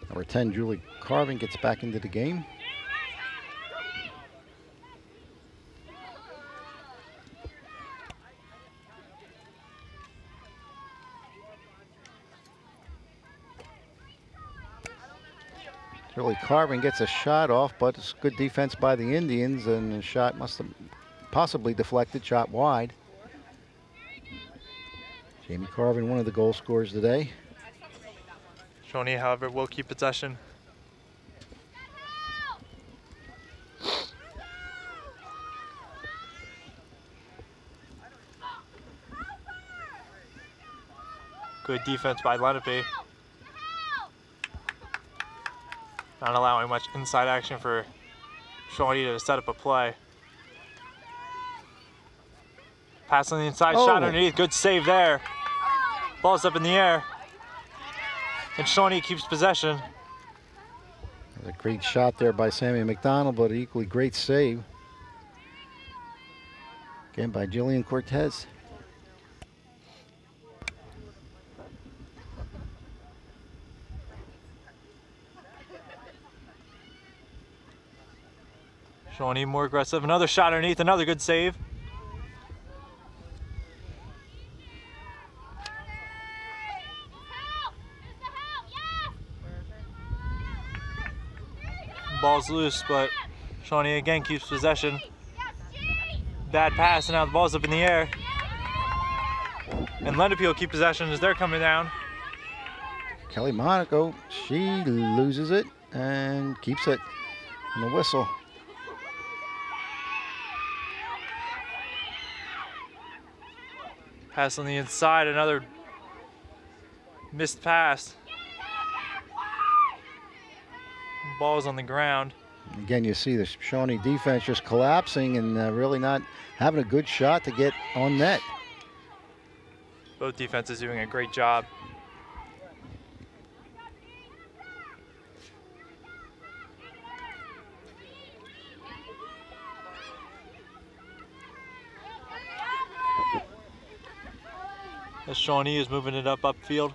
Number 10, Julie Carvin gets back into the game. Julie Carvin gets a shot off, but it's good defense by the Indians, and the shot must have possibly deflected, shot wide. Jamie Carvin, one of the goal scorers today. Shawnee, however, will keep possession. Good defense by Lenape. Not allowing much inside action for Shawnee to set up a play. Pass on the inside, shot Oh. underneath, good save there. Ball's up in the air. And Shawnee keeps possession. A great shot there by Sammy McDonald, but equally great save. Again by Jillian Cortese. Shawnee more aggressive. Another shot underneath, another good save. Ball's loose, but Shawnee again keeps possession. Bad pass, and now the ball's up in the air. And Lenape will keep possession as they're coming down. Kelly Monaco, she loses it and keeps it on the whistle. Pass on the inside, another missed pass. Ball's on the ground. Again, you see the Shawnee defense just collapsing and uh, really not having a good shot to get on net. Both defenses doing a great job. As Shawnee is moving it up upfield.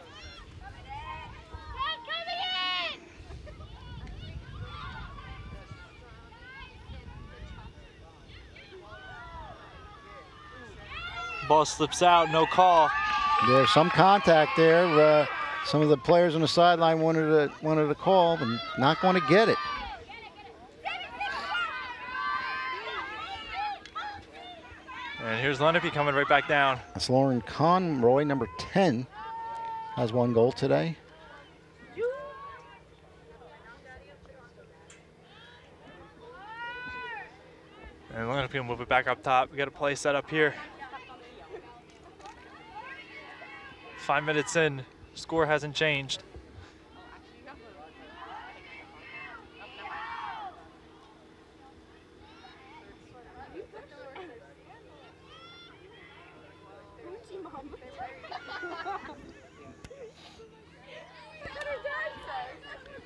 Ball slips out, no call. There's some contact there. Uh, some of the players on the sideline wanted to wanted to call, but not going to get it. And here's Lenape coming right back down. That's Lauren Conroy, number 10, has one goal today. And Lenape will move it back up top. We got a play set up here. Five minutes in, score hasn't changed.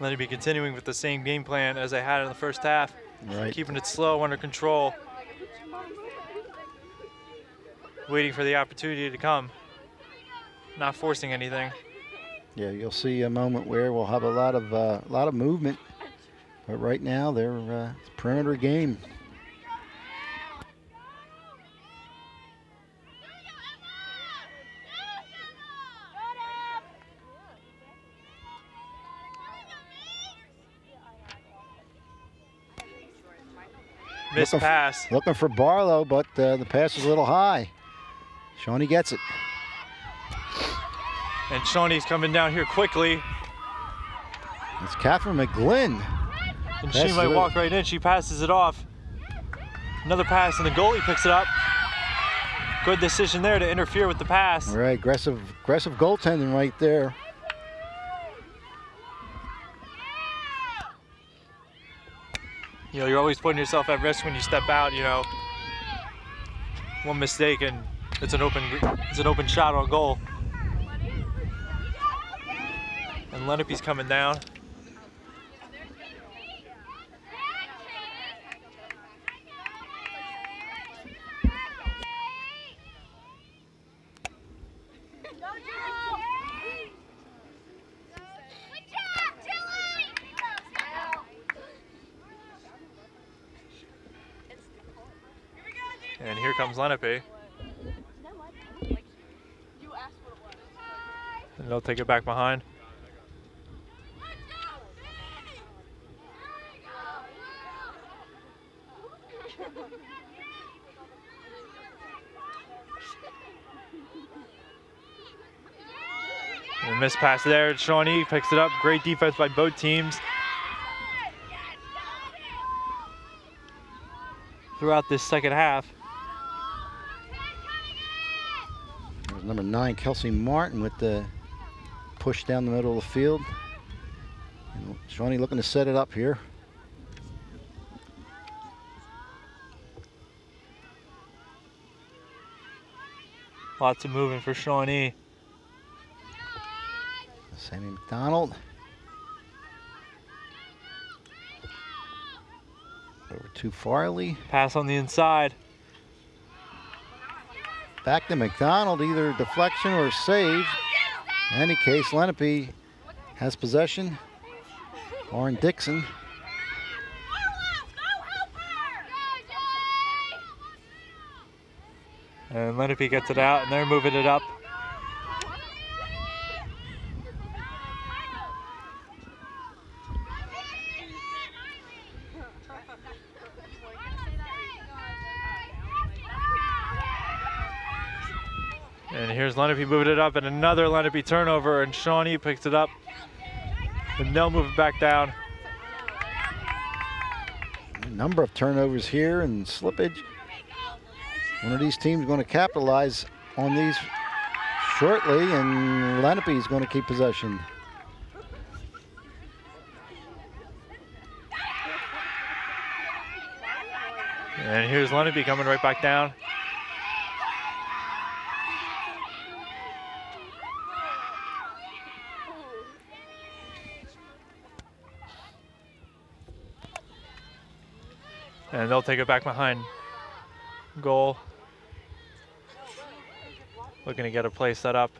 Lenape continuing with the same game plan as they had in the first half. Right. Keeping it slow, under control. Waiting for the opportunity to come. Not forcing anything. Yeah, you'll see a moment where we'll have a lot of uh, lot of movement, but right now they're uh, it's a perimeter game. Missed Looking pass. looking for Barlow, but uh, the pass is a little high. Shawnee gets it. And Shawnee's coming down here quickly. It's Catherine McGlynn. And she might walk right in. She passes it off. Another pass, and the goalie picks it up. Good decision there to interfere with the pass. All right, aggressive, aggressive goaltending right there. you know, you're always putting yourself at risk when you step out, you know. One mistake and it's an open it's an open shot on goal. And Lenape's coming down. And here comes Lenape. And they'll take it back behind. And miss pass there. Shawnee picks it up. Great defense by both teams. Throughout this second half. Number nine, Kelsey Martin, with the push down the middle of the field. And Shawnee looking to set it up here. Lots of moving for Shawnee. Sammy McDonald. Over to Farley. Pass on the inside. Back to McDonald, either deflection or save. In any case, Lenape has possession. Lauren Dixon. And Lenape gets it out, and they're moving it up. And here's Lenape moving it up, and another Lenape turnover, and Shawnee picks it up. And they'll move it back down. A number of turnovers here and slippage. One of these teams going to capitalize on these shortly, and Lenape is going to keep possession. And here's Lenape coming right back down. And they'll take it back behind goal. Looking to get a play set up.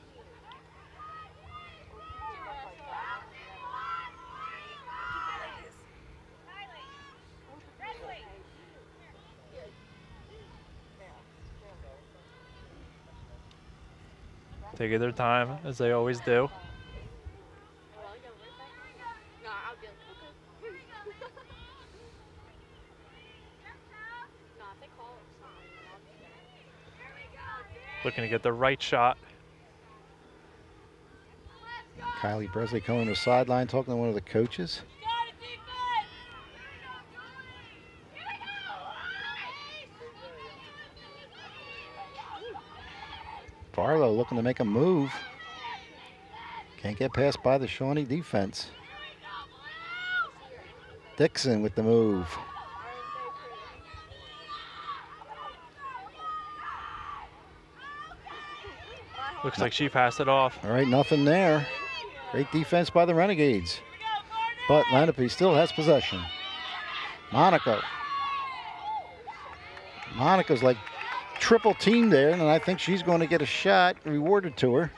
Taking their time, as they always do. Looking to get the right shot. Kylie Bresley coming to the sideline talking to one of the coaches. Barlow looking to make a move. Can't get past by the Shawnee defense. Dixon with the move. Looks like she passed it off. All right, nothing there. Great defense by the Renegades. But Lenape still has possession. Monaco. Monaco's like triple team there, and I think she's going to get a shot rewarded to her.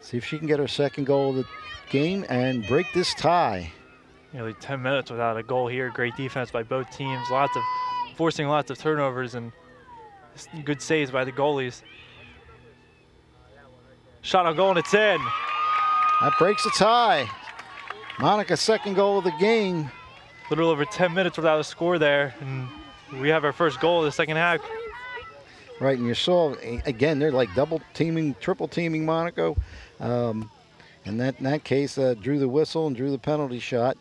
See if she can get her second goal of the game and break this tie. Nearly 10 minutes without a goal here. Great defense by both teams. Lots of forcing lots of turnovers and good saves by the goalies. Shot on goal and it's in. That breaks the tie. Monaco's second goal of the game. A little over 10 minutes without a score there. And we have our first goal of the second half. Right, and you saw, again, they're like double teaming, triple teaming Monaco. Um, and that, in that case, uh, drew the whistle and drew the penalty shot.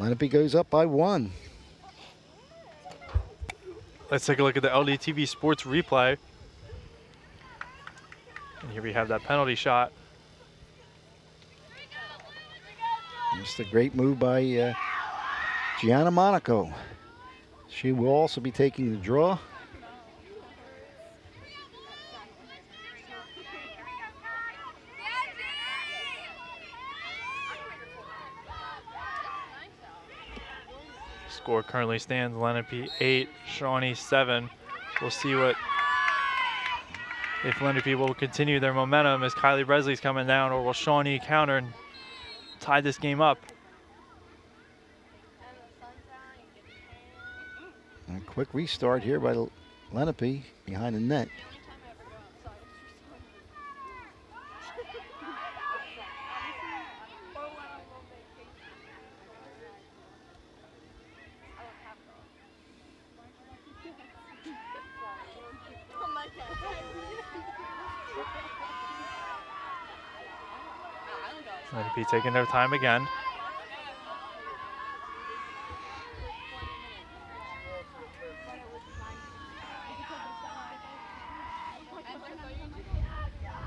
Lenape goes up by one. Let's take a look at the LDTV Sports replay. And here we have that penalty shot. Just a great move by uh, Gianna Monaco. She will also be taking the draw. Score currently stands Lenape 8, Shawnee 7. We'll see what if Lenape will continue their momentum as Kylie Bresley's coming down or will Shawnee counter and tie this game up. A quick restart here by Lenape behind the net. Lenape taking their time again.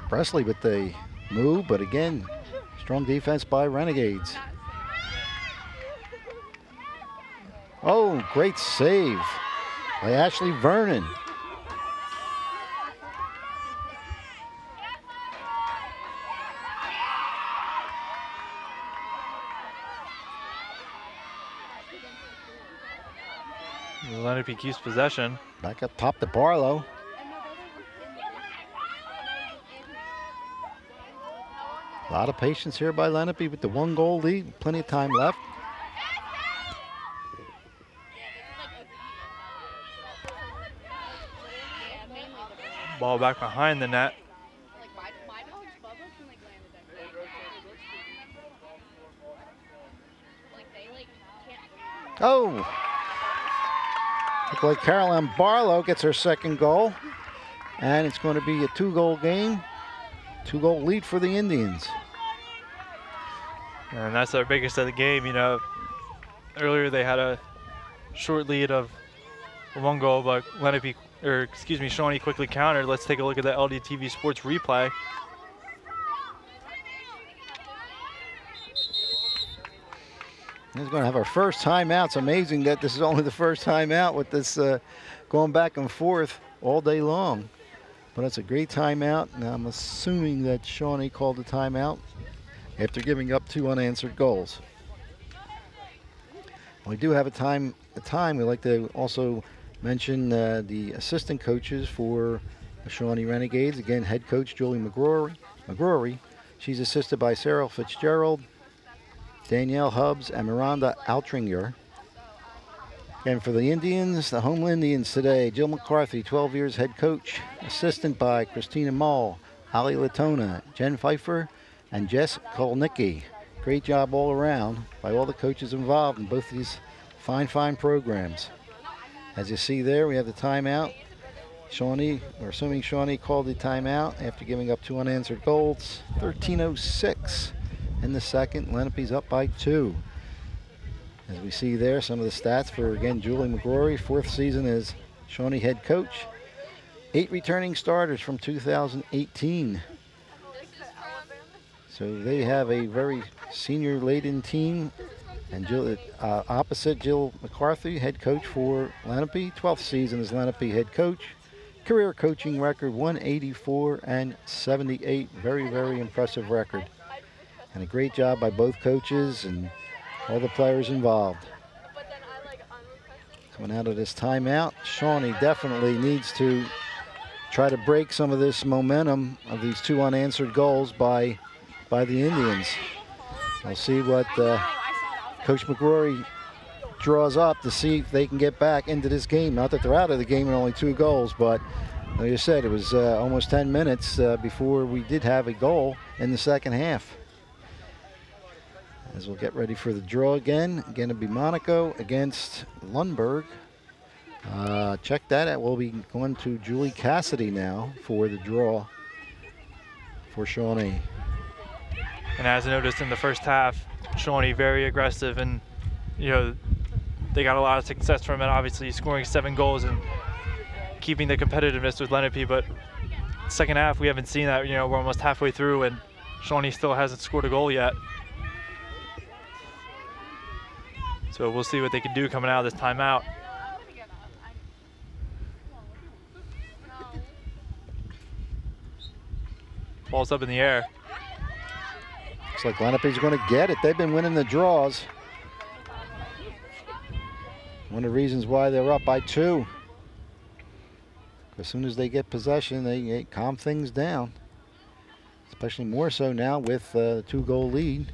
Bresley with the move, but again, strong defense by Renegades. Oh, great save by Ashley Vernon. Lenape keeps possession. Back up top to Barlow. A lot of patience here by Lenape with the one goal lead. Plenty of time left. Ball back behind the net. Oh! Like Caroline Barlow gets her second goal. And it's going to be a two-goal game. Two-goal lead for the Indians. And that's our biggest of the game, you know. Earlier they had a short lead of one goal, but Lenape, or excuse me, Shawnee quickly countered. Let's take a look at the LDTV Sports replay. He's going to have our first timeout. It's amazing that this is only the first timeout with this uh, going back and forth all day long. But it's a great timeout, and I'm assuming that Shawnee called the timeout after giving up two unanswered goals. We do have a time. A time. We like to also mention uh, the assistant coaches for the Shawnee Renegades. Again, head coach Julie McGrory. McGrory. She's assisted by Sarah Fitzgerald, Danielle Hubbs, and Miranda Altringer. And for the Indians, the Homeland Indians today, Jill McCarthy, 12 years head coach, assistant by Christina Mall, Ali Latona, Jen Pfeiffer, and Jess Kolnicki. Great job all around by all the coaches involved in both these fine, fine programs. As you see there, we have the timeout. Shawnee, we're assuming Shawnee called the timeout after giving up two unanswered goals. 13.06 in the second. Lenape's up by two. As we see there, some of the stats for, again, Julie McGrory, fourth season as Shawnee head coach. Eight returning starters from 2018. So they have a very senior-laden team. And Jill, uh, opposite Jill McCarthy, head coach for Lenape, 12th season as Lenape head coach. Career coaching record 184 and 78. Very, very impressive record. And a great job by both coaches and all the players involved. Coming out of this timeout, Shawnee definitely needs to try to break some of this momentum of these two unanswered goals by by the Indians. We'll see what uh, Coach McGrory draws up to see if they can get back into this game. Not that they're out of the game and only two goals, but like I said, it was uh, almost 10 minutes uh, before we did have a goal in the second half. As we'll get ready for the draw again. Again, it'll be Monaco against Lundberg. Uh, check that out. We'll be going to Julie Cassidy now for the draw for Shawnee. And as I noticed in the first half, Shawnee very aggressive and, you know, they got a lot of success from it, obviously scoring seven goals and keeping the competitiveness with Lenape. But second half, we haven't seen that. You know, we're almost halfway through and Shawnee still hasn't scored a goal yet. So we'll see what they can do coming out of this timeout. Ball's up in the air. Looks like Lenape's going to get it. They've been winning the draws. One of the reasons why they're up by two. As soon as they get possession, they, they calm things down. Especially more so now with uh, the two-goal lead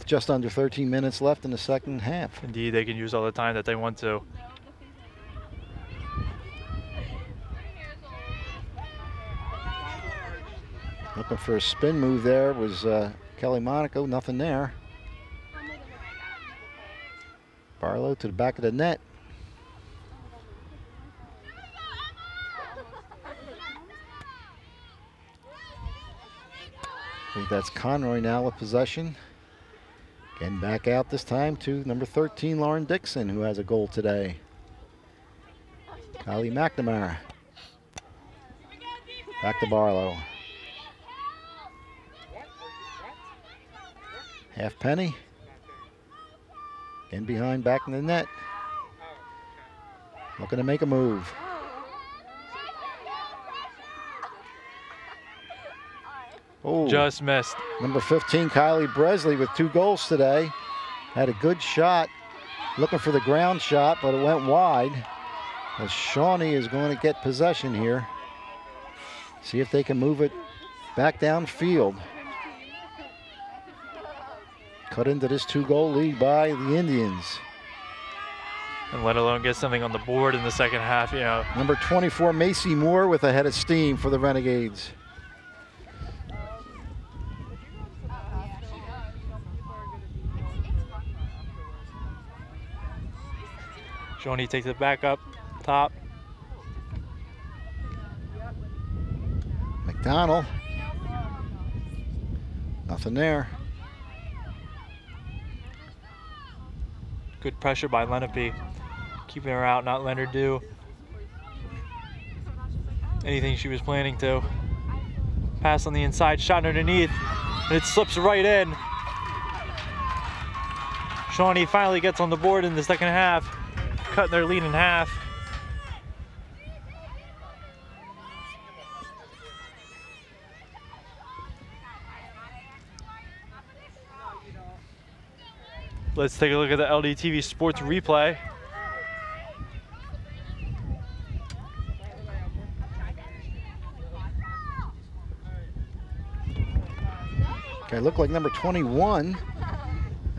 with just under 13 minutes left in the second half. Indeed, they can use all the time that they want to. Looking for a spin move there was uh, Kelly Monaco, nothing there. Barlow to the back of the net. I think that's Conroy now with possession. Getting back out this time to number 13, Lauren Dixon, who has a goal today. Kylie McNamara. Back to Barlow. Half penny. In behind, back in the net. Looking to make a move. Oh, Just missed. Number 15, Kylie Bresley with two goals today. Had a good shot, looking for the ground shot, but it went wide. As Shawnee is going to get possession here. See if they can move it back downfield. Cut into this two-goal lead by the Indians. And let alone get something on the board in the second half, you know. Number 24, Macy Moore with a head of steam for the Renegades. Shawnee takes it back up top. McDonald. Nothing there. Good pressure by Lenape. Keeping her out, not letting her do anything she was planning to. Pass on the inside, shot underneath, and it slips right in. Shawnee finally gets on the board in the second half, cutting their lead in half. Let's take a look at the LDTV Sports replay. Okay, look like number 21,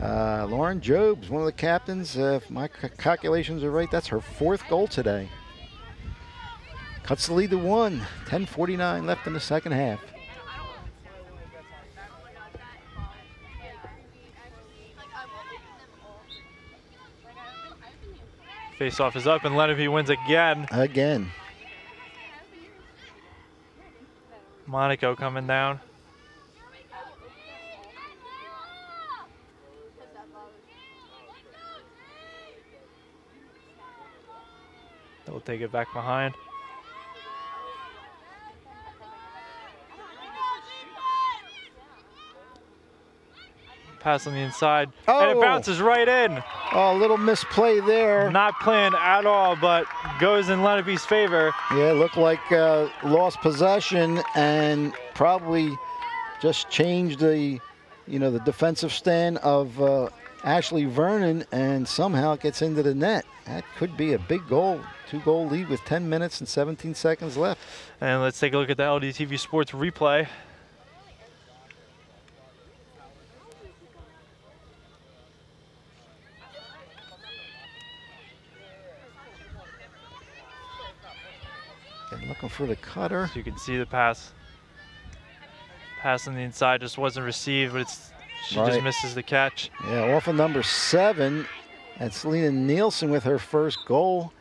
uh, Lauren Jobes, one of the captains. Uh, if my calculations are right, that's her fourth goal today. Cuts the lead to one. 10:49 left in the second half. Face-off is up, and Lenape wins again. Again. Monaco coming down. They'll take it back behind. Pass on the inside, and it Oh. bounces right in. Oh, a little misplay there. Not planned at all, but goes in Lenape's favor. Yeah, it looked like uh, lost possession and probably just changed the, you know, the defensive stand of uh, Ashley Vernon, and somehow it gets into the net. That could be a big goal. Two-goal lead with 10 minutes and 17 seconds left. And let's take a look at the LDTV Sports replay. And looking for the cutter. So you can see the pass. Pass on the inside just wasn't received, but it's she just misses the catch. Yeah, off of number seven, and Selena Nielsen with her first goal.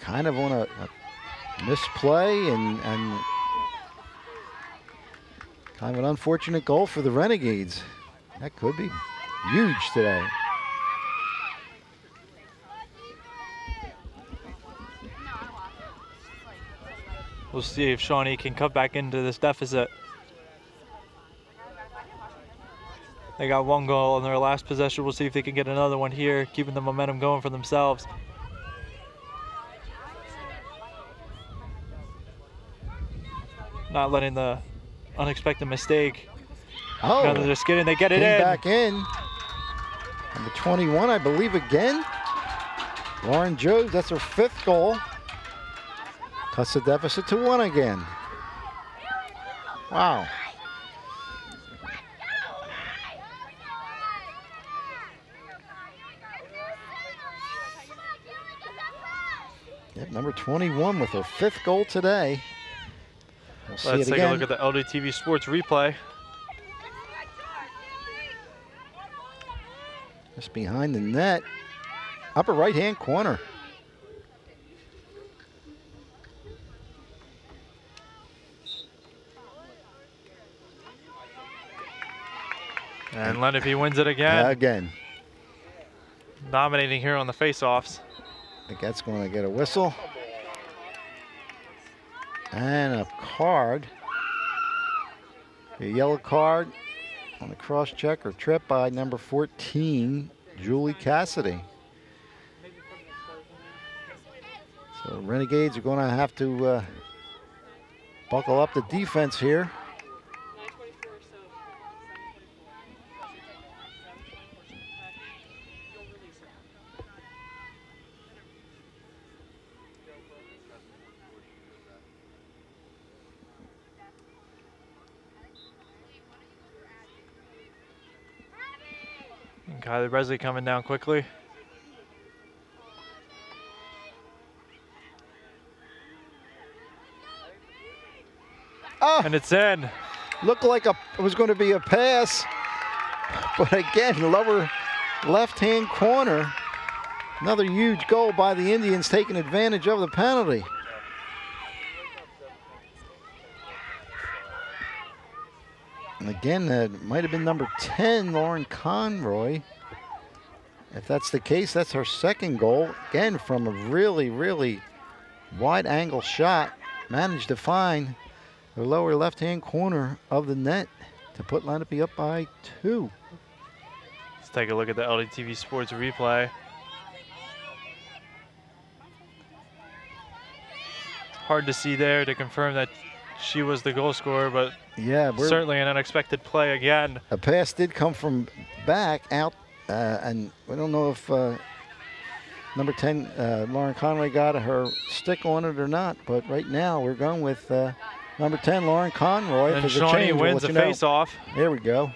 Kind of on a, a misplay and, and kind of an unfortunate goal for the Renegades. That could be huge today. We'll see if Shawnee can cut back into this deficit. They got one goal in their last possession. We'll see if they can get another one here, keeping the momentum going for themselves. Not letting the unexpected mistake. Oh, their skin and they get it in. back in. Number 21, I believe, again. Lauren Jobes, that's her fifth goal. Cuts the deficit to one again. Wow. Yep, number 21 with her fifth goal today. We'll see Let's it take again. a look at the LDTV Sports replay. Just behind the net. Upper right hand corner. And Lenape wins it again. Again. Dominating here on the faceoffs. Think that's going to get a whistle. And a card. A yellow card on the cross check or trip by number 14, Julie Cassidy. So Renegades are going to have to uh, buckle up the defense here. Kylie Bresley coming down quickly. Oh, and it's in. Looked like a, it was going to be a pass, but again, lower left-hand corner. Another huge goal by the Indians taking advantage of the penalty. And again, that might have been number 10, Lauren Conroy. If that's the case, that's her second goal. Again, from a really, really wide angle shot. Managed to find the lower left-hand corner of the net to put Lenape up by two. Let's take a look at the LDTV Sports replay. Hard to see there to confirm that she was the goal scorer, but Yeah, certainly an unexpected play again. a pass did come from back out, uh, and we don't know if uh, number 10, uh, Lauren Conroy, got her stick on it or not. But right now, we're going with uh, number 10, Lauren Conroy. And Shawnee change, wins the face-off. There we go.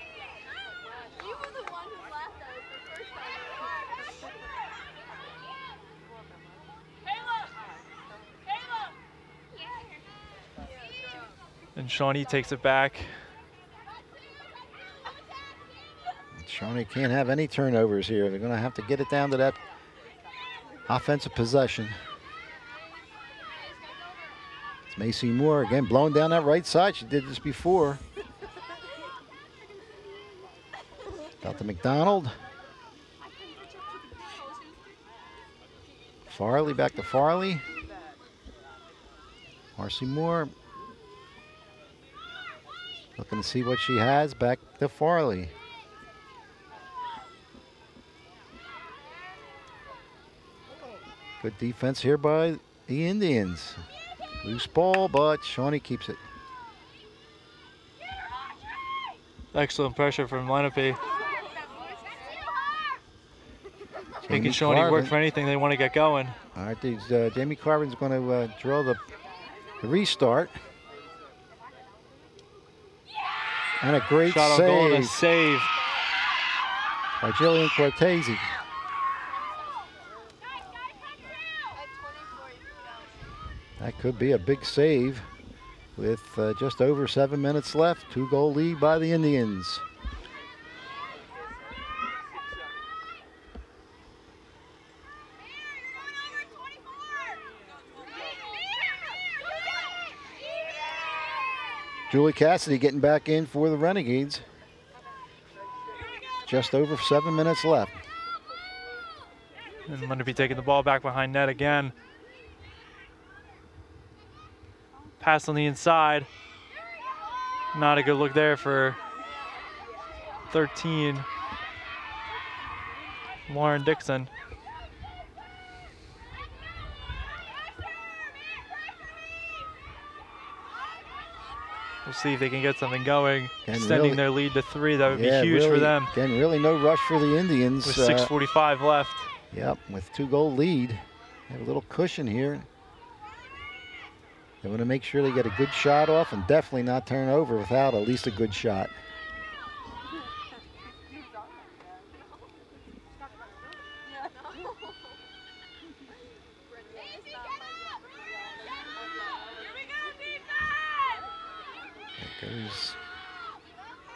And Shawnee takes it back. Shawnee can't have any turnovers here. They're going to have to get it down to that offensive possession. It's Macy Moore again blowing down that right side. She did this before. Out to McDonald. Farley back to Farley. Macy Moore. Looking to see what she has. Back to Farley. Good defense here by the Indians. Loose ball, but Shawnee keeps it. Excellent pressure from Lenape. Making Shawnee work Carvin. for anything they want to get going. All right, these, uh, Jamie Carvin's going to uh, draw the, the restart. And a great Shot on goal and a save save. by Jillian Cortese. Could be a big save with uh, just over seven minutes left. Two goal lead by the Indians. Julie Cassidy getting back in for the Renegades. Just over seven minutes left. And going to be taking the ball back behind net again. Pass on the inside. Not a good look there for 13. Lauren Dixon. We'll see if they can get something going, And extending really- their lead to three. That would Yeah, be huge really, for them. Again, really no rush for the Indians. With uh, 6:45 left. Yep, with two goal lead. Have a little cushion here. They want to make sure they get a good shot off and definitely not turn over without at least a good shot. There goes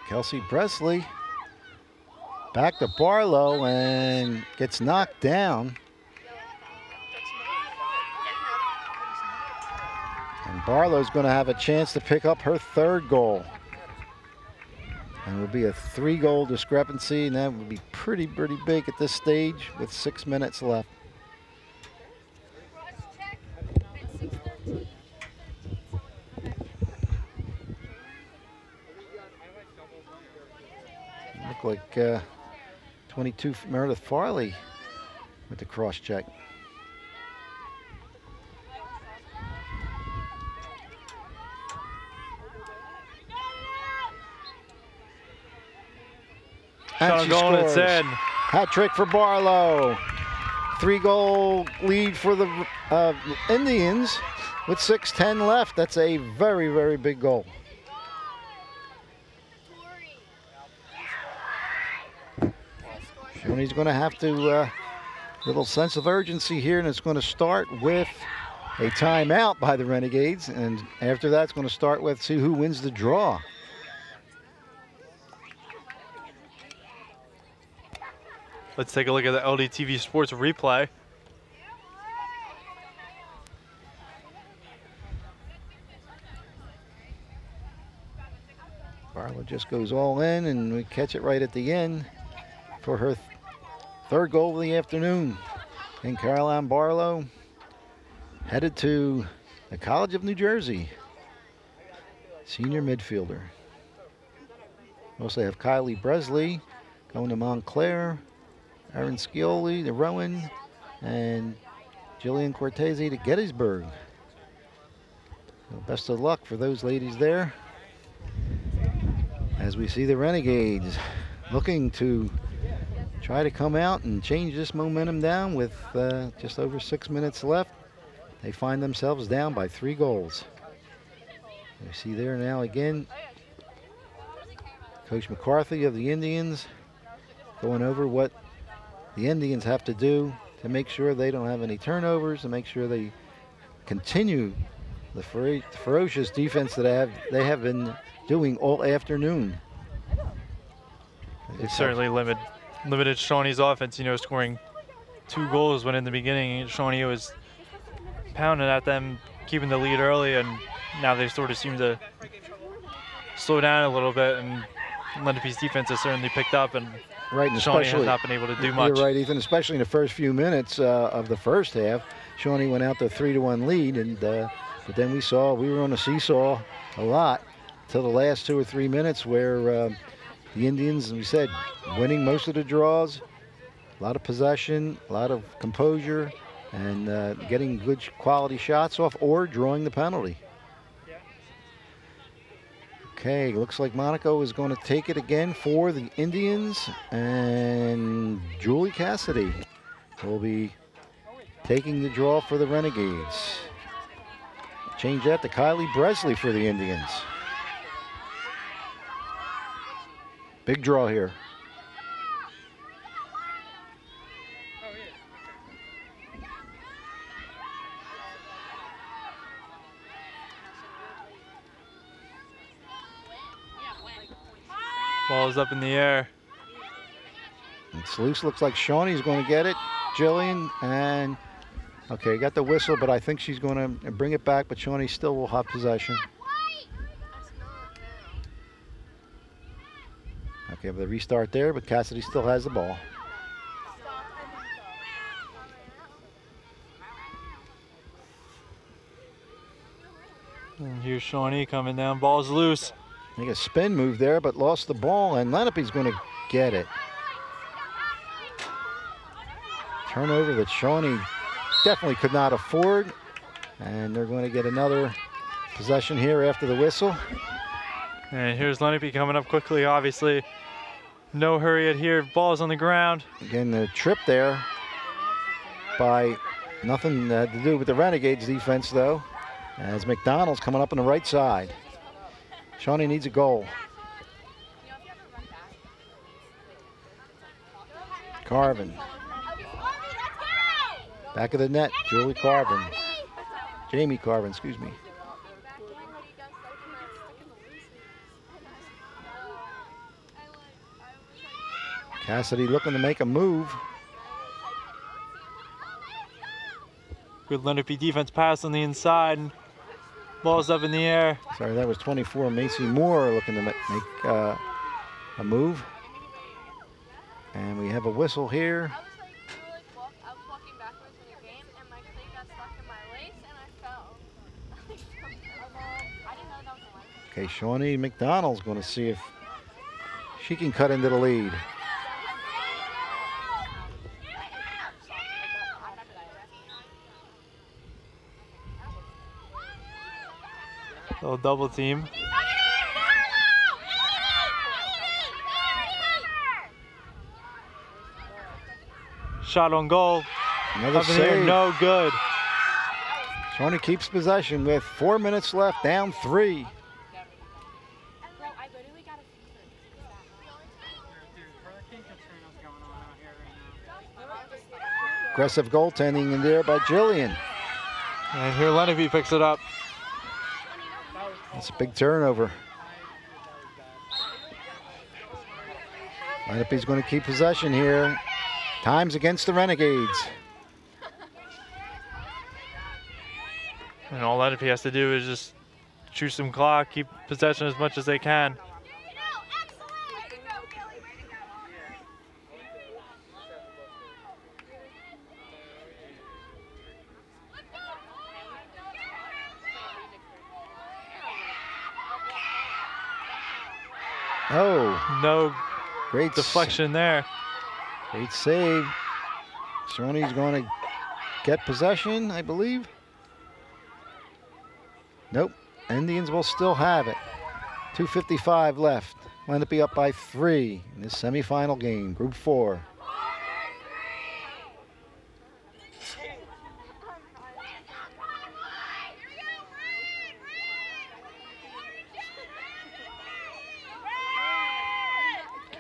Kelsey Bresley. Back to Barlow and gets knocked down. And Barlow's going to have a chance to pick up her third goal. And it will be a three goal discrepancy, and that would be pretty, pretty big at this stage with six minutes left. Look like uh, 22 Meredith Farley with the cross check. Shot she goal and it's scores. in. Hat trick for Barlow. Three goal lead for the uh, Indians with 6.10 left. That's a very, very big goal. Shawnee's going to have to, uh, little sense of urgency here, and it's going to start with a timeout by the Renegades. And after that, it's going to start with see who wins the draw. Let's take a look at the LDTV Sports replay. Barlow just goes all in, and we catch it right at the end for her th- third goal of the afternoon. And Caroline Barlow headed to the College of New Jersey, senior midfielder. We also have Kylie Bresley going to Montclair, Aaron Scioli to Rowan, and Jillian Cortese to Gettysburg. Well, best of luck for those ladies there as we see the Renegades looking to try to come out and change this momentum down with uh, just over six minutes left. They find themselves down by three goals. You see there now again, Coach McCarthy of the Indians going over what the Indians have to do to make sure they don't have any turnovers, to make sure they continue the fero- ferocious defense that they have, they have been doing all afternoon. It certainly limit, limited Shawnee's offense, you know, scoring two goals when in the beginning Shawnee was pounding at them, keeping the lead early, and now they sort of seem to slow down a little bit, and Lenape's defense has certainly picked up, and Right, and Shawnee has not been able to do You're right, Ethan. Especially in the first few minutes uh, of the first half, Shawnee went out to three to one lead, and uh, but then we saw we were on a seesaw a lot till the last two or three minutes, where uh, the Indians, as we said, winning most of the draws, a lot of possession, a lot of composure, and uh, getting good quality shots off or drawing the penalty. Okay, looks like Monaco is going to take it again for the Indians, and Julie Cassidy will be taking the draw for the Renegades. Change that to Kylie Bresley for the Indians. Big draw here. Ball's up in the air. It's loose. Looks like Shawnee's going to get it. Jillian and okay, got the whistle, but I think she's going to bring it back. But Shawnee still will have possession. Okay, but the restart there, but Cassidy still has the ball. And here's Shawnee coming down. Ball's loose. I think a spin move there, but lost the ball, and Lenape's going to get it. Turnover that Shawnee definitely could not afford, and they're going to get another possession here after the whistle. And here's Lenape coming up quickly, obviously. No hurry at here. Ball's on the ground. Again, the trip there by nothing uh, to do with the Renegades defense, though, as McDonald's coming up on the right side. Shawnee needs a goal. Carvin. Back of the net, Julie Carvin. Jamie Carvin, excuse me. Cassidy looking to make a move. Good Lenape defense pass on the inside. Ball's up in the air. Sorry, that was 24. Macy Moore looking to make uh, a move. And we have a whistle here. Okay, Shawnee McDonald's going to see if she can cut into the lead. Little double team. Shot on goal. Another Up save. no good. Shawnee keeps possession with four minutes left, down three. Aggressive goaltending in there by Jillian. And here Lenape picks it up. That's a big turnover. Lenape's going to keep possession here. Times against the Renegades. And all Lenape has to do is just shoot some clock, keep possession as much as they can. Oh. No great deflection there. Great save. Shawnee's going to get possession, I believe. Nope. Indians will still have it. 2.55 left. Lenape up by three in this semifinal game, Group 4.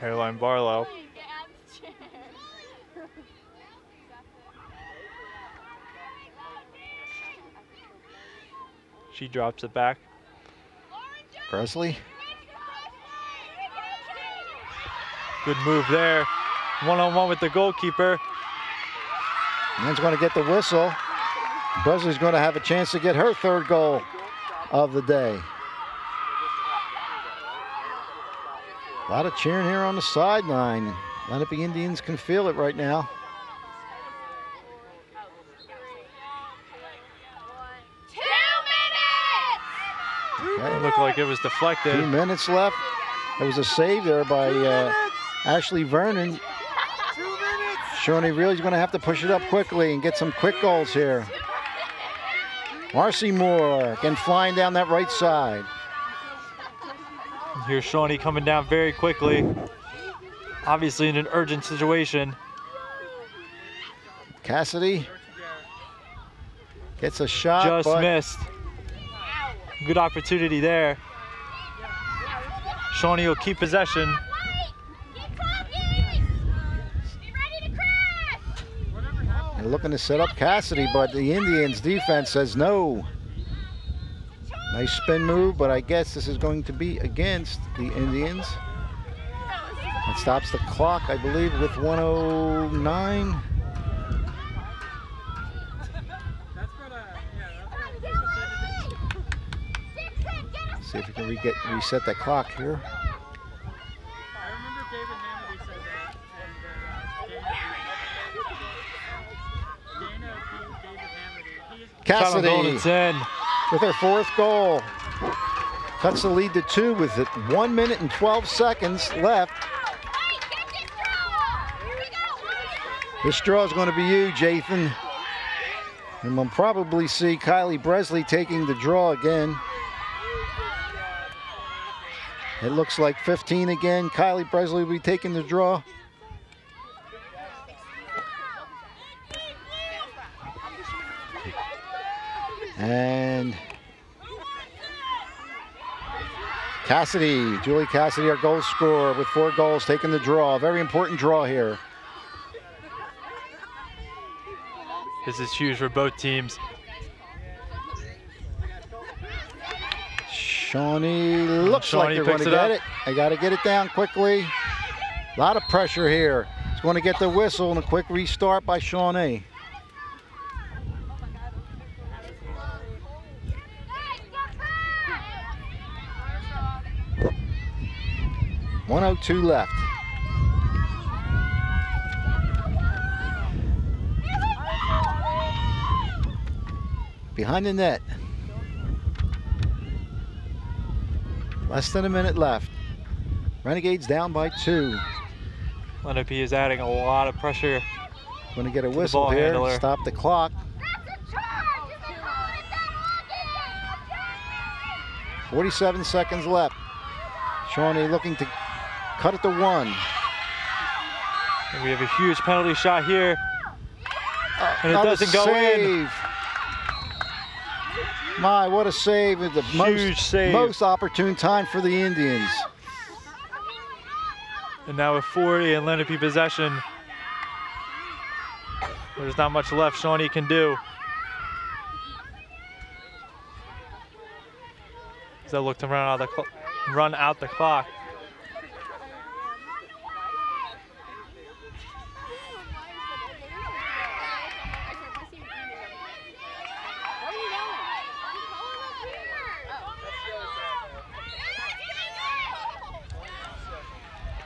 Caroline Barlow. She drops it back. Bresley. Good move there. One on one with the goalkeeper. Man's going to get the whistle. Bresley's going to have a chance to get her third goal of the day. A lot of cheering here on the sideline. Lenape Indians can feel it right now. It looked like it was deflected. Two minutes left. There was a save there by uh, Ashley Vernon. Shawnee really is going to have to push it up quickly and get some quick goals here. Marcy Moore again flying down that right side. Here's Shawnee coming down very quickly. Obviously in an urgent situation. Cassidy gets a shot. Just missed. Good opportunity there. Shawnee will keep possession. Looking to set up Cassidy, but the Indians defense says no. Nice spin move, but I guess this is going to be against the Indians. It stops the clock, I believe, with 109. See if we can re get, reset that clock here. Cassidy It's in. With her fourth goal. Cuts the lead to two with it one minute and 12 seconds left. This draw is going to be you, Jathan. And we'll probably see Kylie Bresley taking the draw again. It looks like 15 again. Kylie Bresley will be taking the draw. And Cassidy, Julie Cassidy, our goal scorer with four goals, taking the draw. Very important draw here. This is huge for both teams. Shawnee looks like they're going to get up. it. They got to get it down quickly. A lot of pressure here. It's going to get the whistle and a quick restart by Shawnee. One oh two left. Behind the net. Less than a minute left. Renegades down by two. Lenape is adding a lot of pressure. To get a whistle here. handler. Stop the clock. 47 seconds left. Shawnee looking to cut it to one. And we have a huge penalty shot here. Uh, and it doesn't go in. My, what a save at the Huge most, save. most opportune time for the Indians. And now with 40 and Lenape possession, there's not much left Shawnee can do. As they look to run out the run out the clock.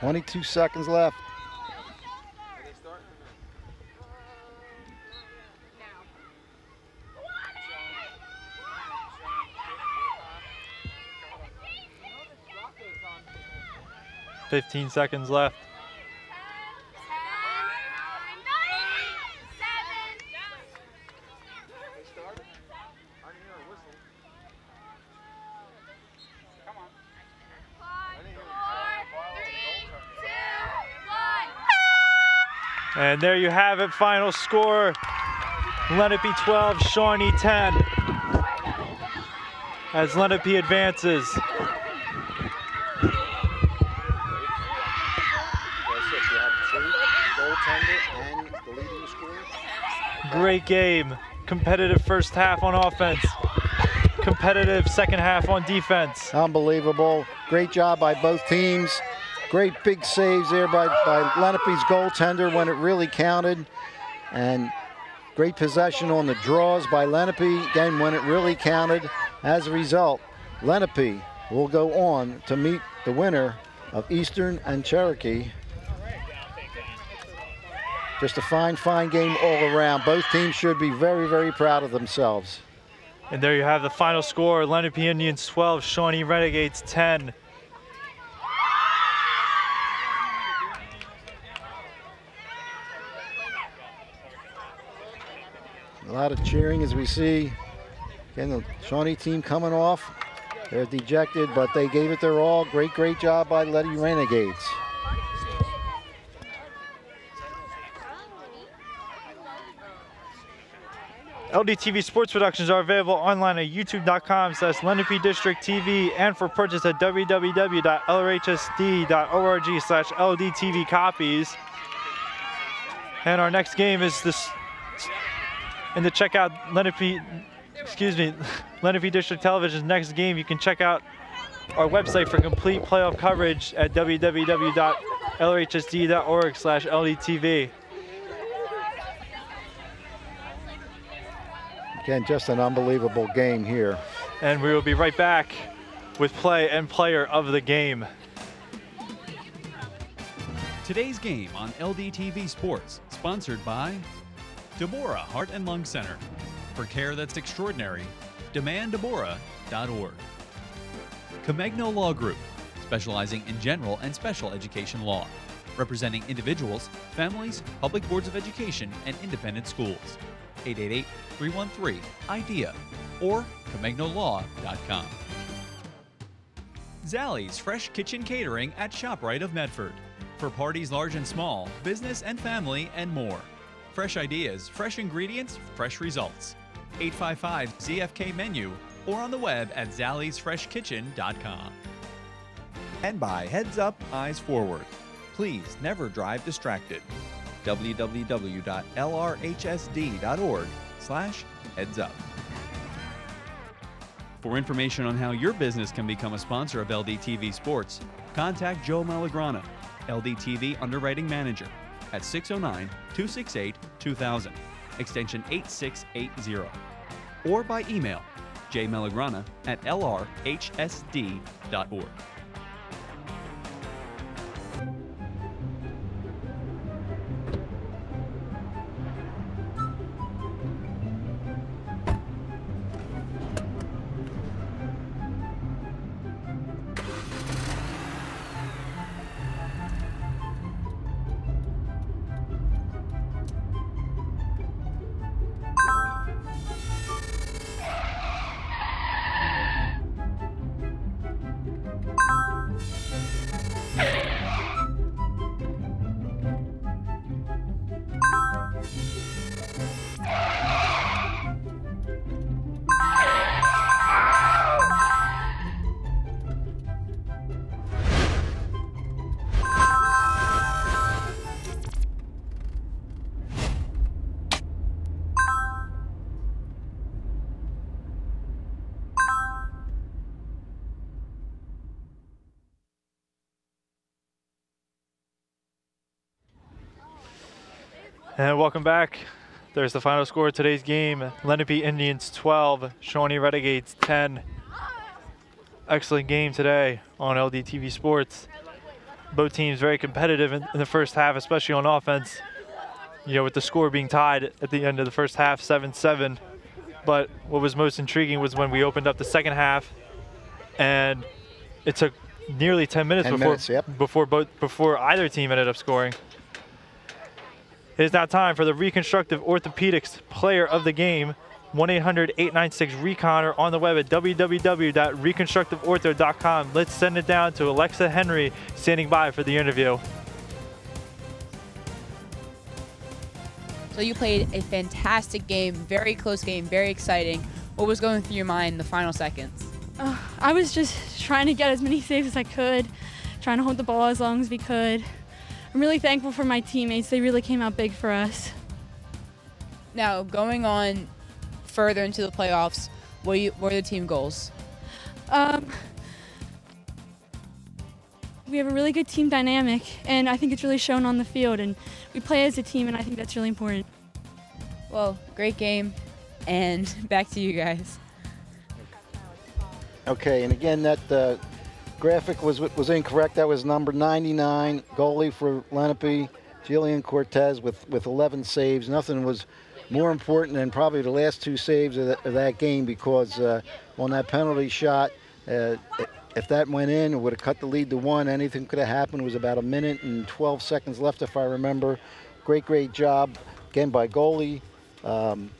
Twenty-two seconds left. Fifteen seconds left. There you have it, final score. Lenape 12, Shawnee 10. As Lenape advances. Great game. Competitive first half on offense. Competitive second half on defense. Unbelievable. Great job by both teams. Great big saves there by, by Lenape's goaltender when it really counted. And great possession on the draws by Lenape, again, when it really counted. As a result, Lenape will go on to meet the winner of Eastern and Cherokee. Just a fine, fine game all around. Both teams should be very, very proud of themselves. And there you have the final score. Lenape Indians 12, Shawnee Renegades 10. A lot of cheering as we see. Again, the Shawnee team coming off. They're dejected, but they gave it their all. Great, great job by Letty Renegades. LDTV sports productions are available online at youtube.com slash Lenape District TV and for purchase at www.lrhsd.org slash LDTV copies. And our next game is this, and to check out Lenape, excuse me, Lenape District Television's next game, you can check out our website for complete playoff coverage at www.lrhsd.org slash LDTV. Again, just an unbelievable game here. And we will be right back with play and player of the game. Today's game on LDTV Sports, sponsored by Deborah Heart and Lung Center. For care that's extraordinary, demanddeborah.org. Comegno Law Group, specializing in general and special education law, representing individuals, families, public boards of education, and independent schools. 888 313 IDEA or ComegnoLaw.com. Zallie's Fresh Kitchen Catering at ShopRite of Medford. For parties large and small, business and family, and more. Fresh ideas, fresh ingredients, fresh results. 855 ZFK menu or on the web at zalliesfreshkitchen.com. And by Heads Up, Eyes Forward. Please never drive distracted. www.lrhsd.org slash heads up. For information on how your business can become a sponsor of LDTV Sports, contact Joe Melagrana, LDTV Underwriting Manager, at 609 268 2000, extension 8680, or by email jmelagrana at lrhsd.org. And welcome back. There's the final score of today's game. Lenape Indians 12, Shawnee Renegades 10. Excellent game today on LDTV Sports. Both teams very competitive in, in the first half, especially on offense. You know, with the score being tied at the end of the first half, 7-7. But what was most intriguing was when we opened up the second half, and it took nearly 10 minutes 10 before minutes, yep. before both before either team ended up scoring. It is now time for the Reconstructive Orthopedics Player of the Game. 1-800-896-RECON or on the web at www.reconstructiveortho.com. Let's send it down to Alexa Henry standing by for the interview. So you played a fantastic game, very close game, very exciting. What was going through your mind in the final seconds? Uh, I was just trying to get as many saves as I could, trying to hold the ball as long as we could. I'm really thankful for my teammates. They really came out big for us. Now, going on further into the playoffs, what, you, what are the team goals? Um, we have a really good team dynamic, and I think it's really shown on the field. And we play as a team, and I think that's really important. Well, great game, and back to you guys. Okay, and again, that uh, graphic was was incorrect. That was number 99 goalie for Lenape, Jillian Cortese with with 11 saves. Nothing was more important than probably the last two saves of, that, of that game because uh, on that penalty shot, uh, if that went in, it would have cut the lead to one. Anything could have happened. It was about a minute and 12 seconds left, if I remember. Great, great job again by goalie um,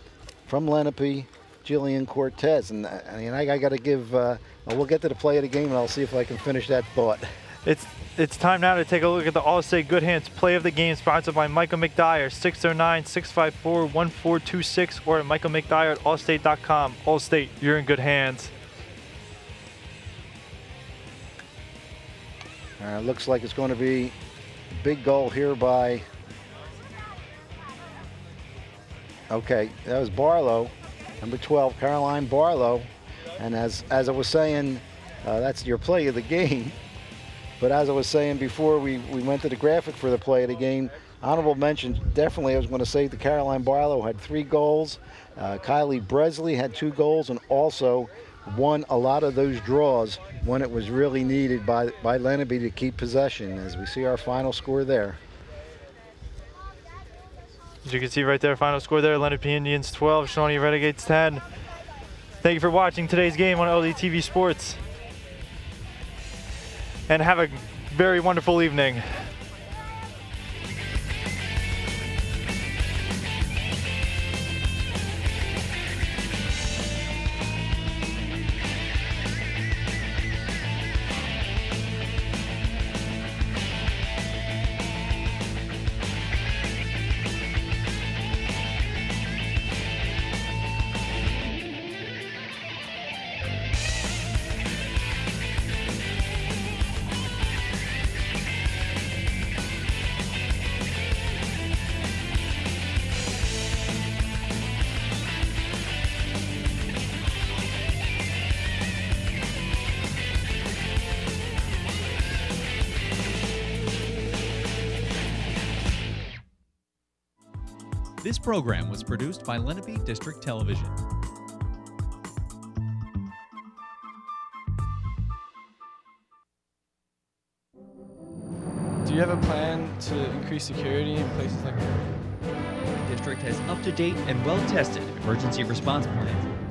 from Lenape, Jillian Cortese. And I mean, I, I got to give. Uh, we'll get to the play of the game, and I'll see if I can finish that thought. It's it's time now to take a look at the Allstate Good Hands play of the game, sponsored by Michael McDyer, 609-654-1426, or at Michael McDyer at allstate.com. Allstate, you're in good hands. Uh, looks like it's going to be a big goal here by. Okay, that was Barlow, number 12, Caroline Barlow. And as, as I was saying, uh, that's your play of the game. But as I was saying before we, we went to the graphic for the play of the game, honorable mention, definitely I was going to say the Caroline Barlow had three goals. Uh, Kylie Bresley had two goals and also won a lot of those draws when it was really needed by, by Lenape to keep possession, as we see our final score there. As you can see right there, final score there, Lenape Indians 12, Shawnee Renegades 10. Thank you for watching today's game on LDTV Sports. And have a very wonderful evening. Program was produced by Lenape District Television. Do you have a plan to increase security in places like the District has up to date and well tested emergency response plans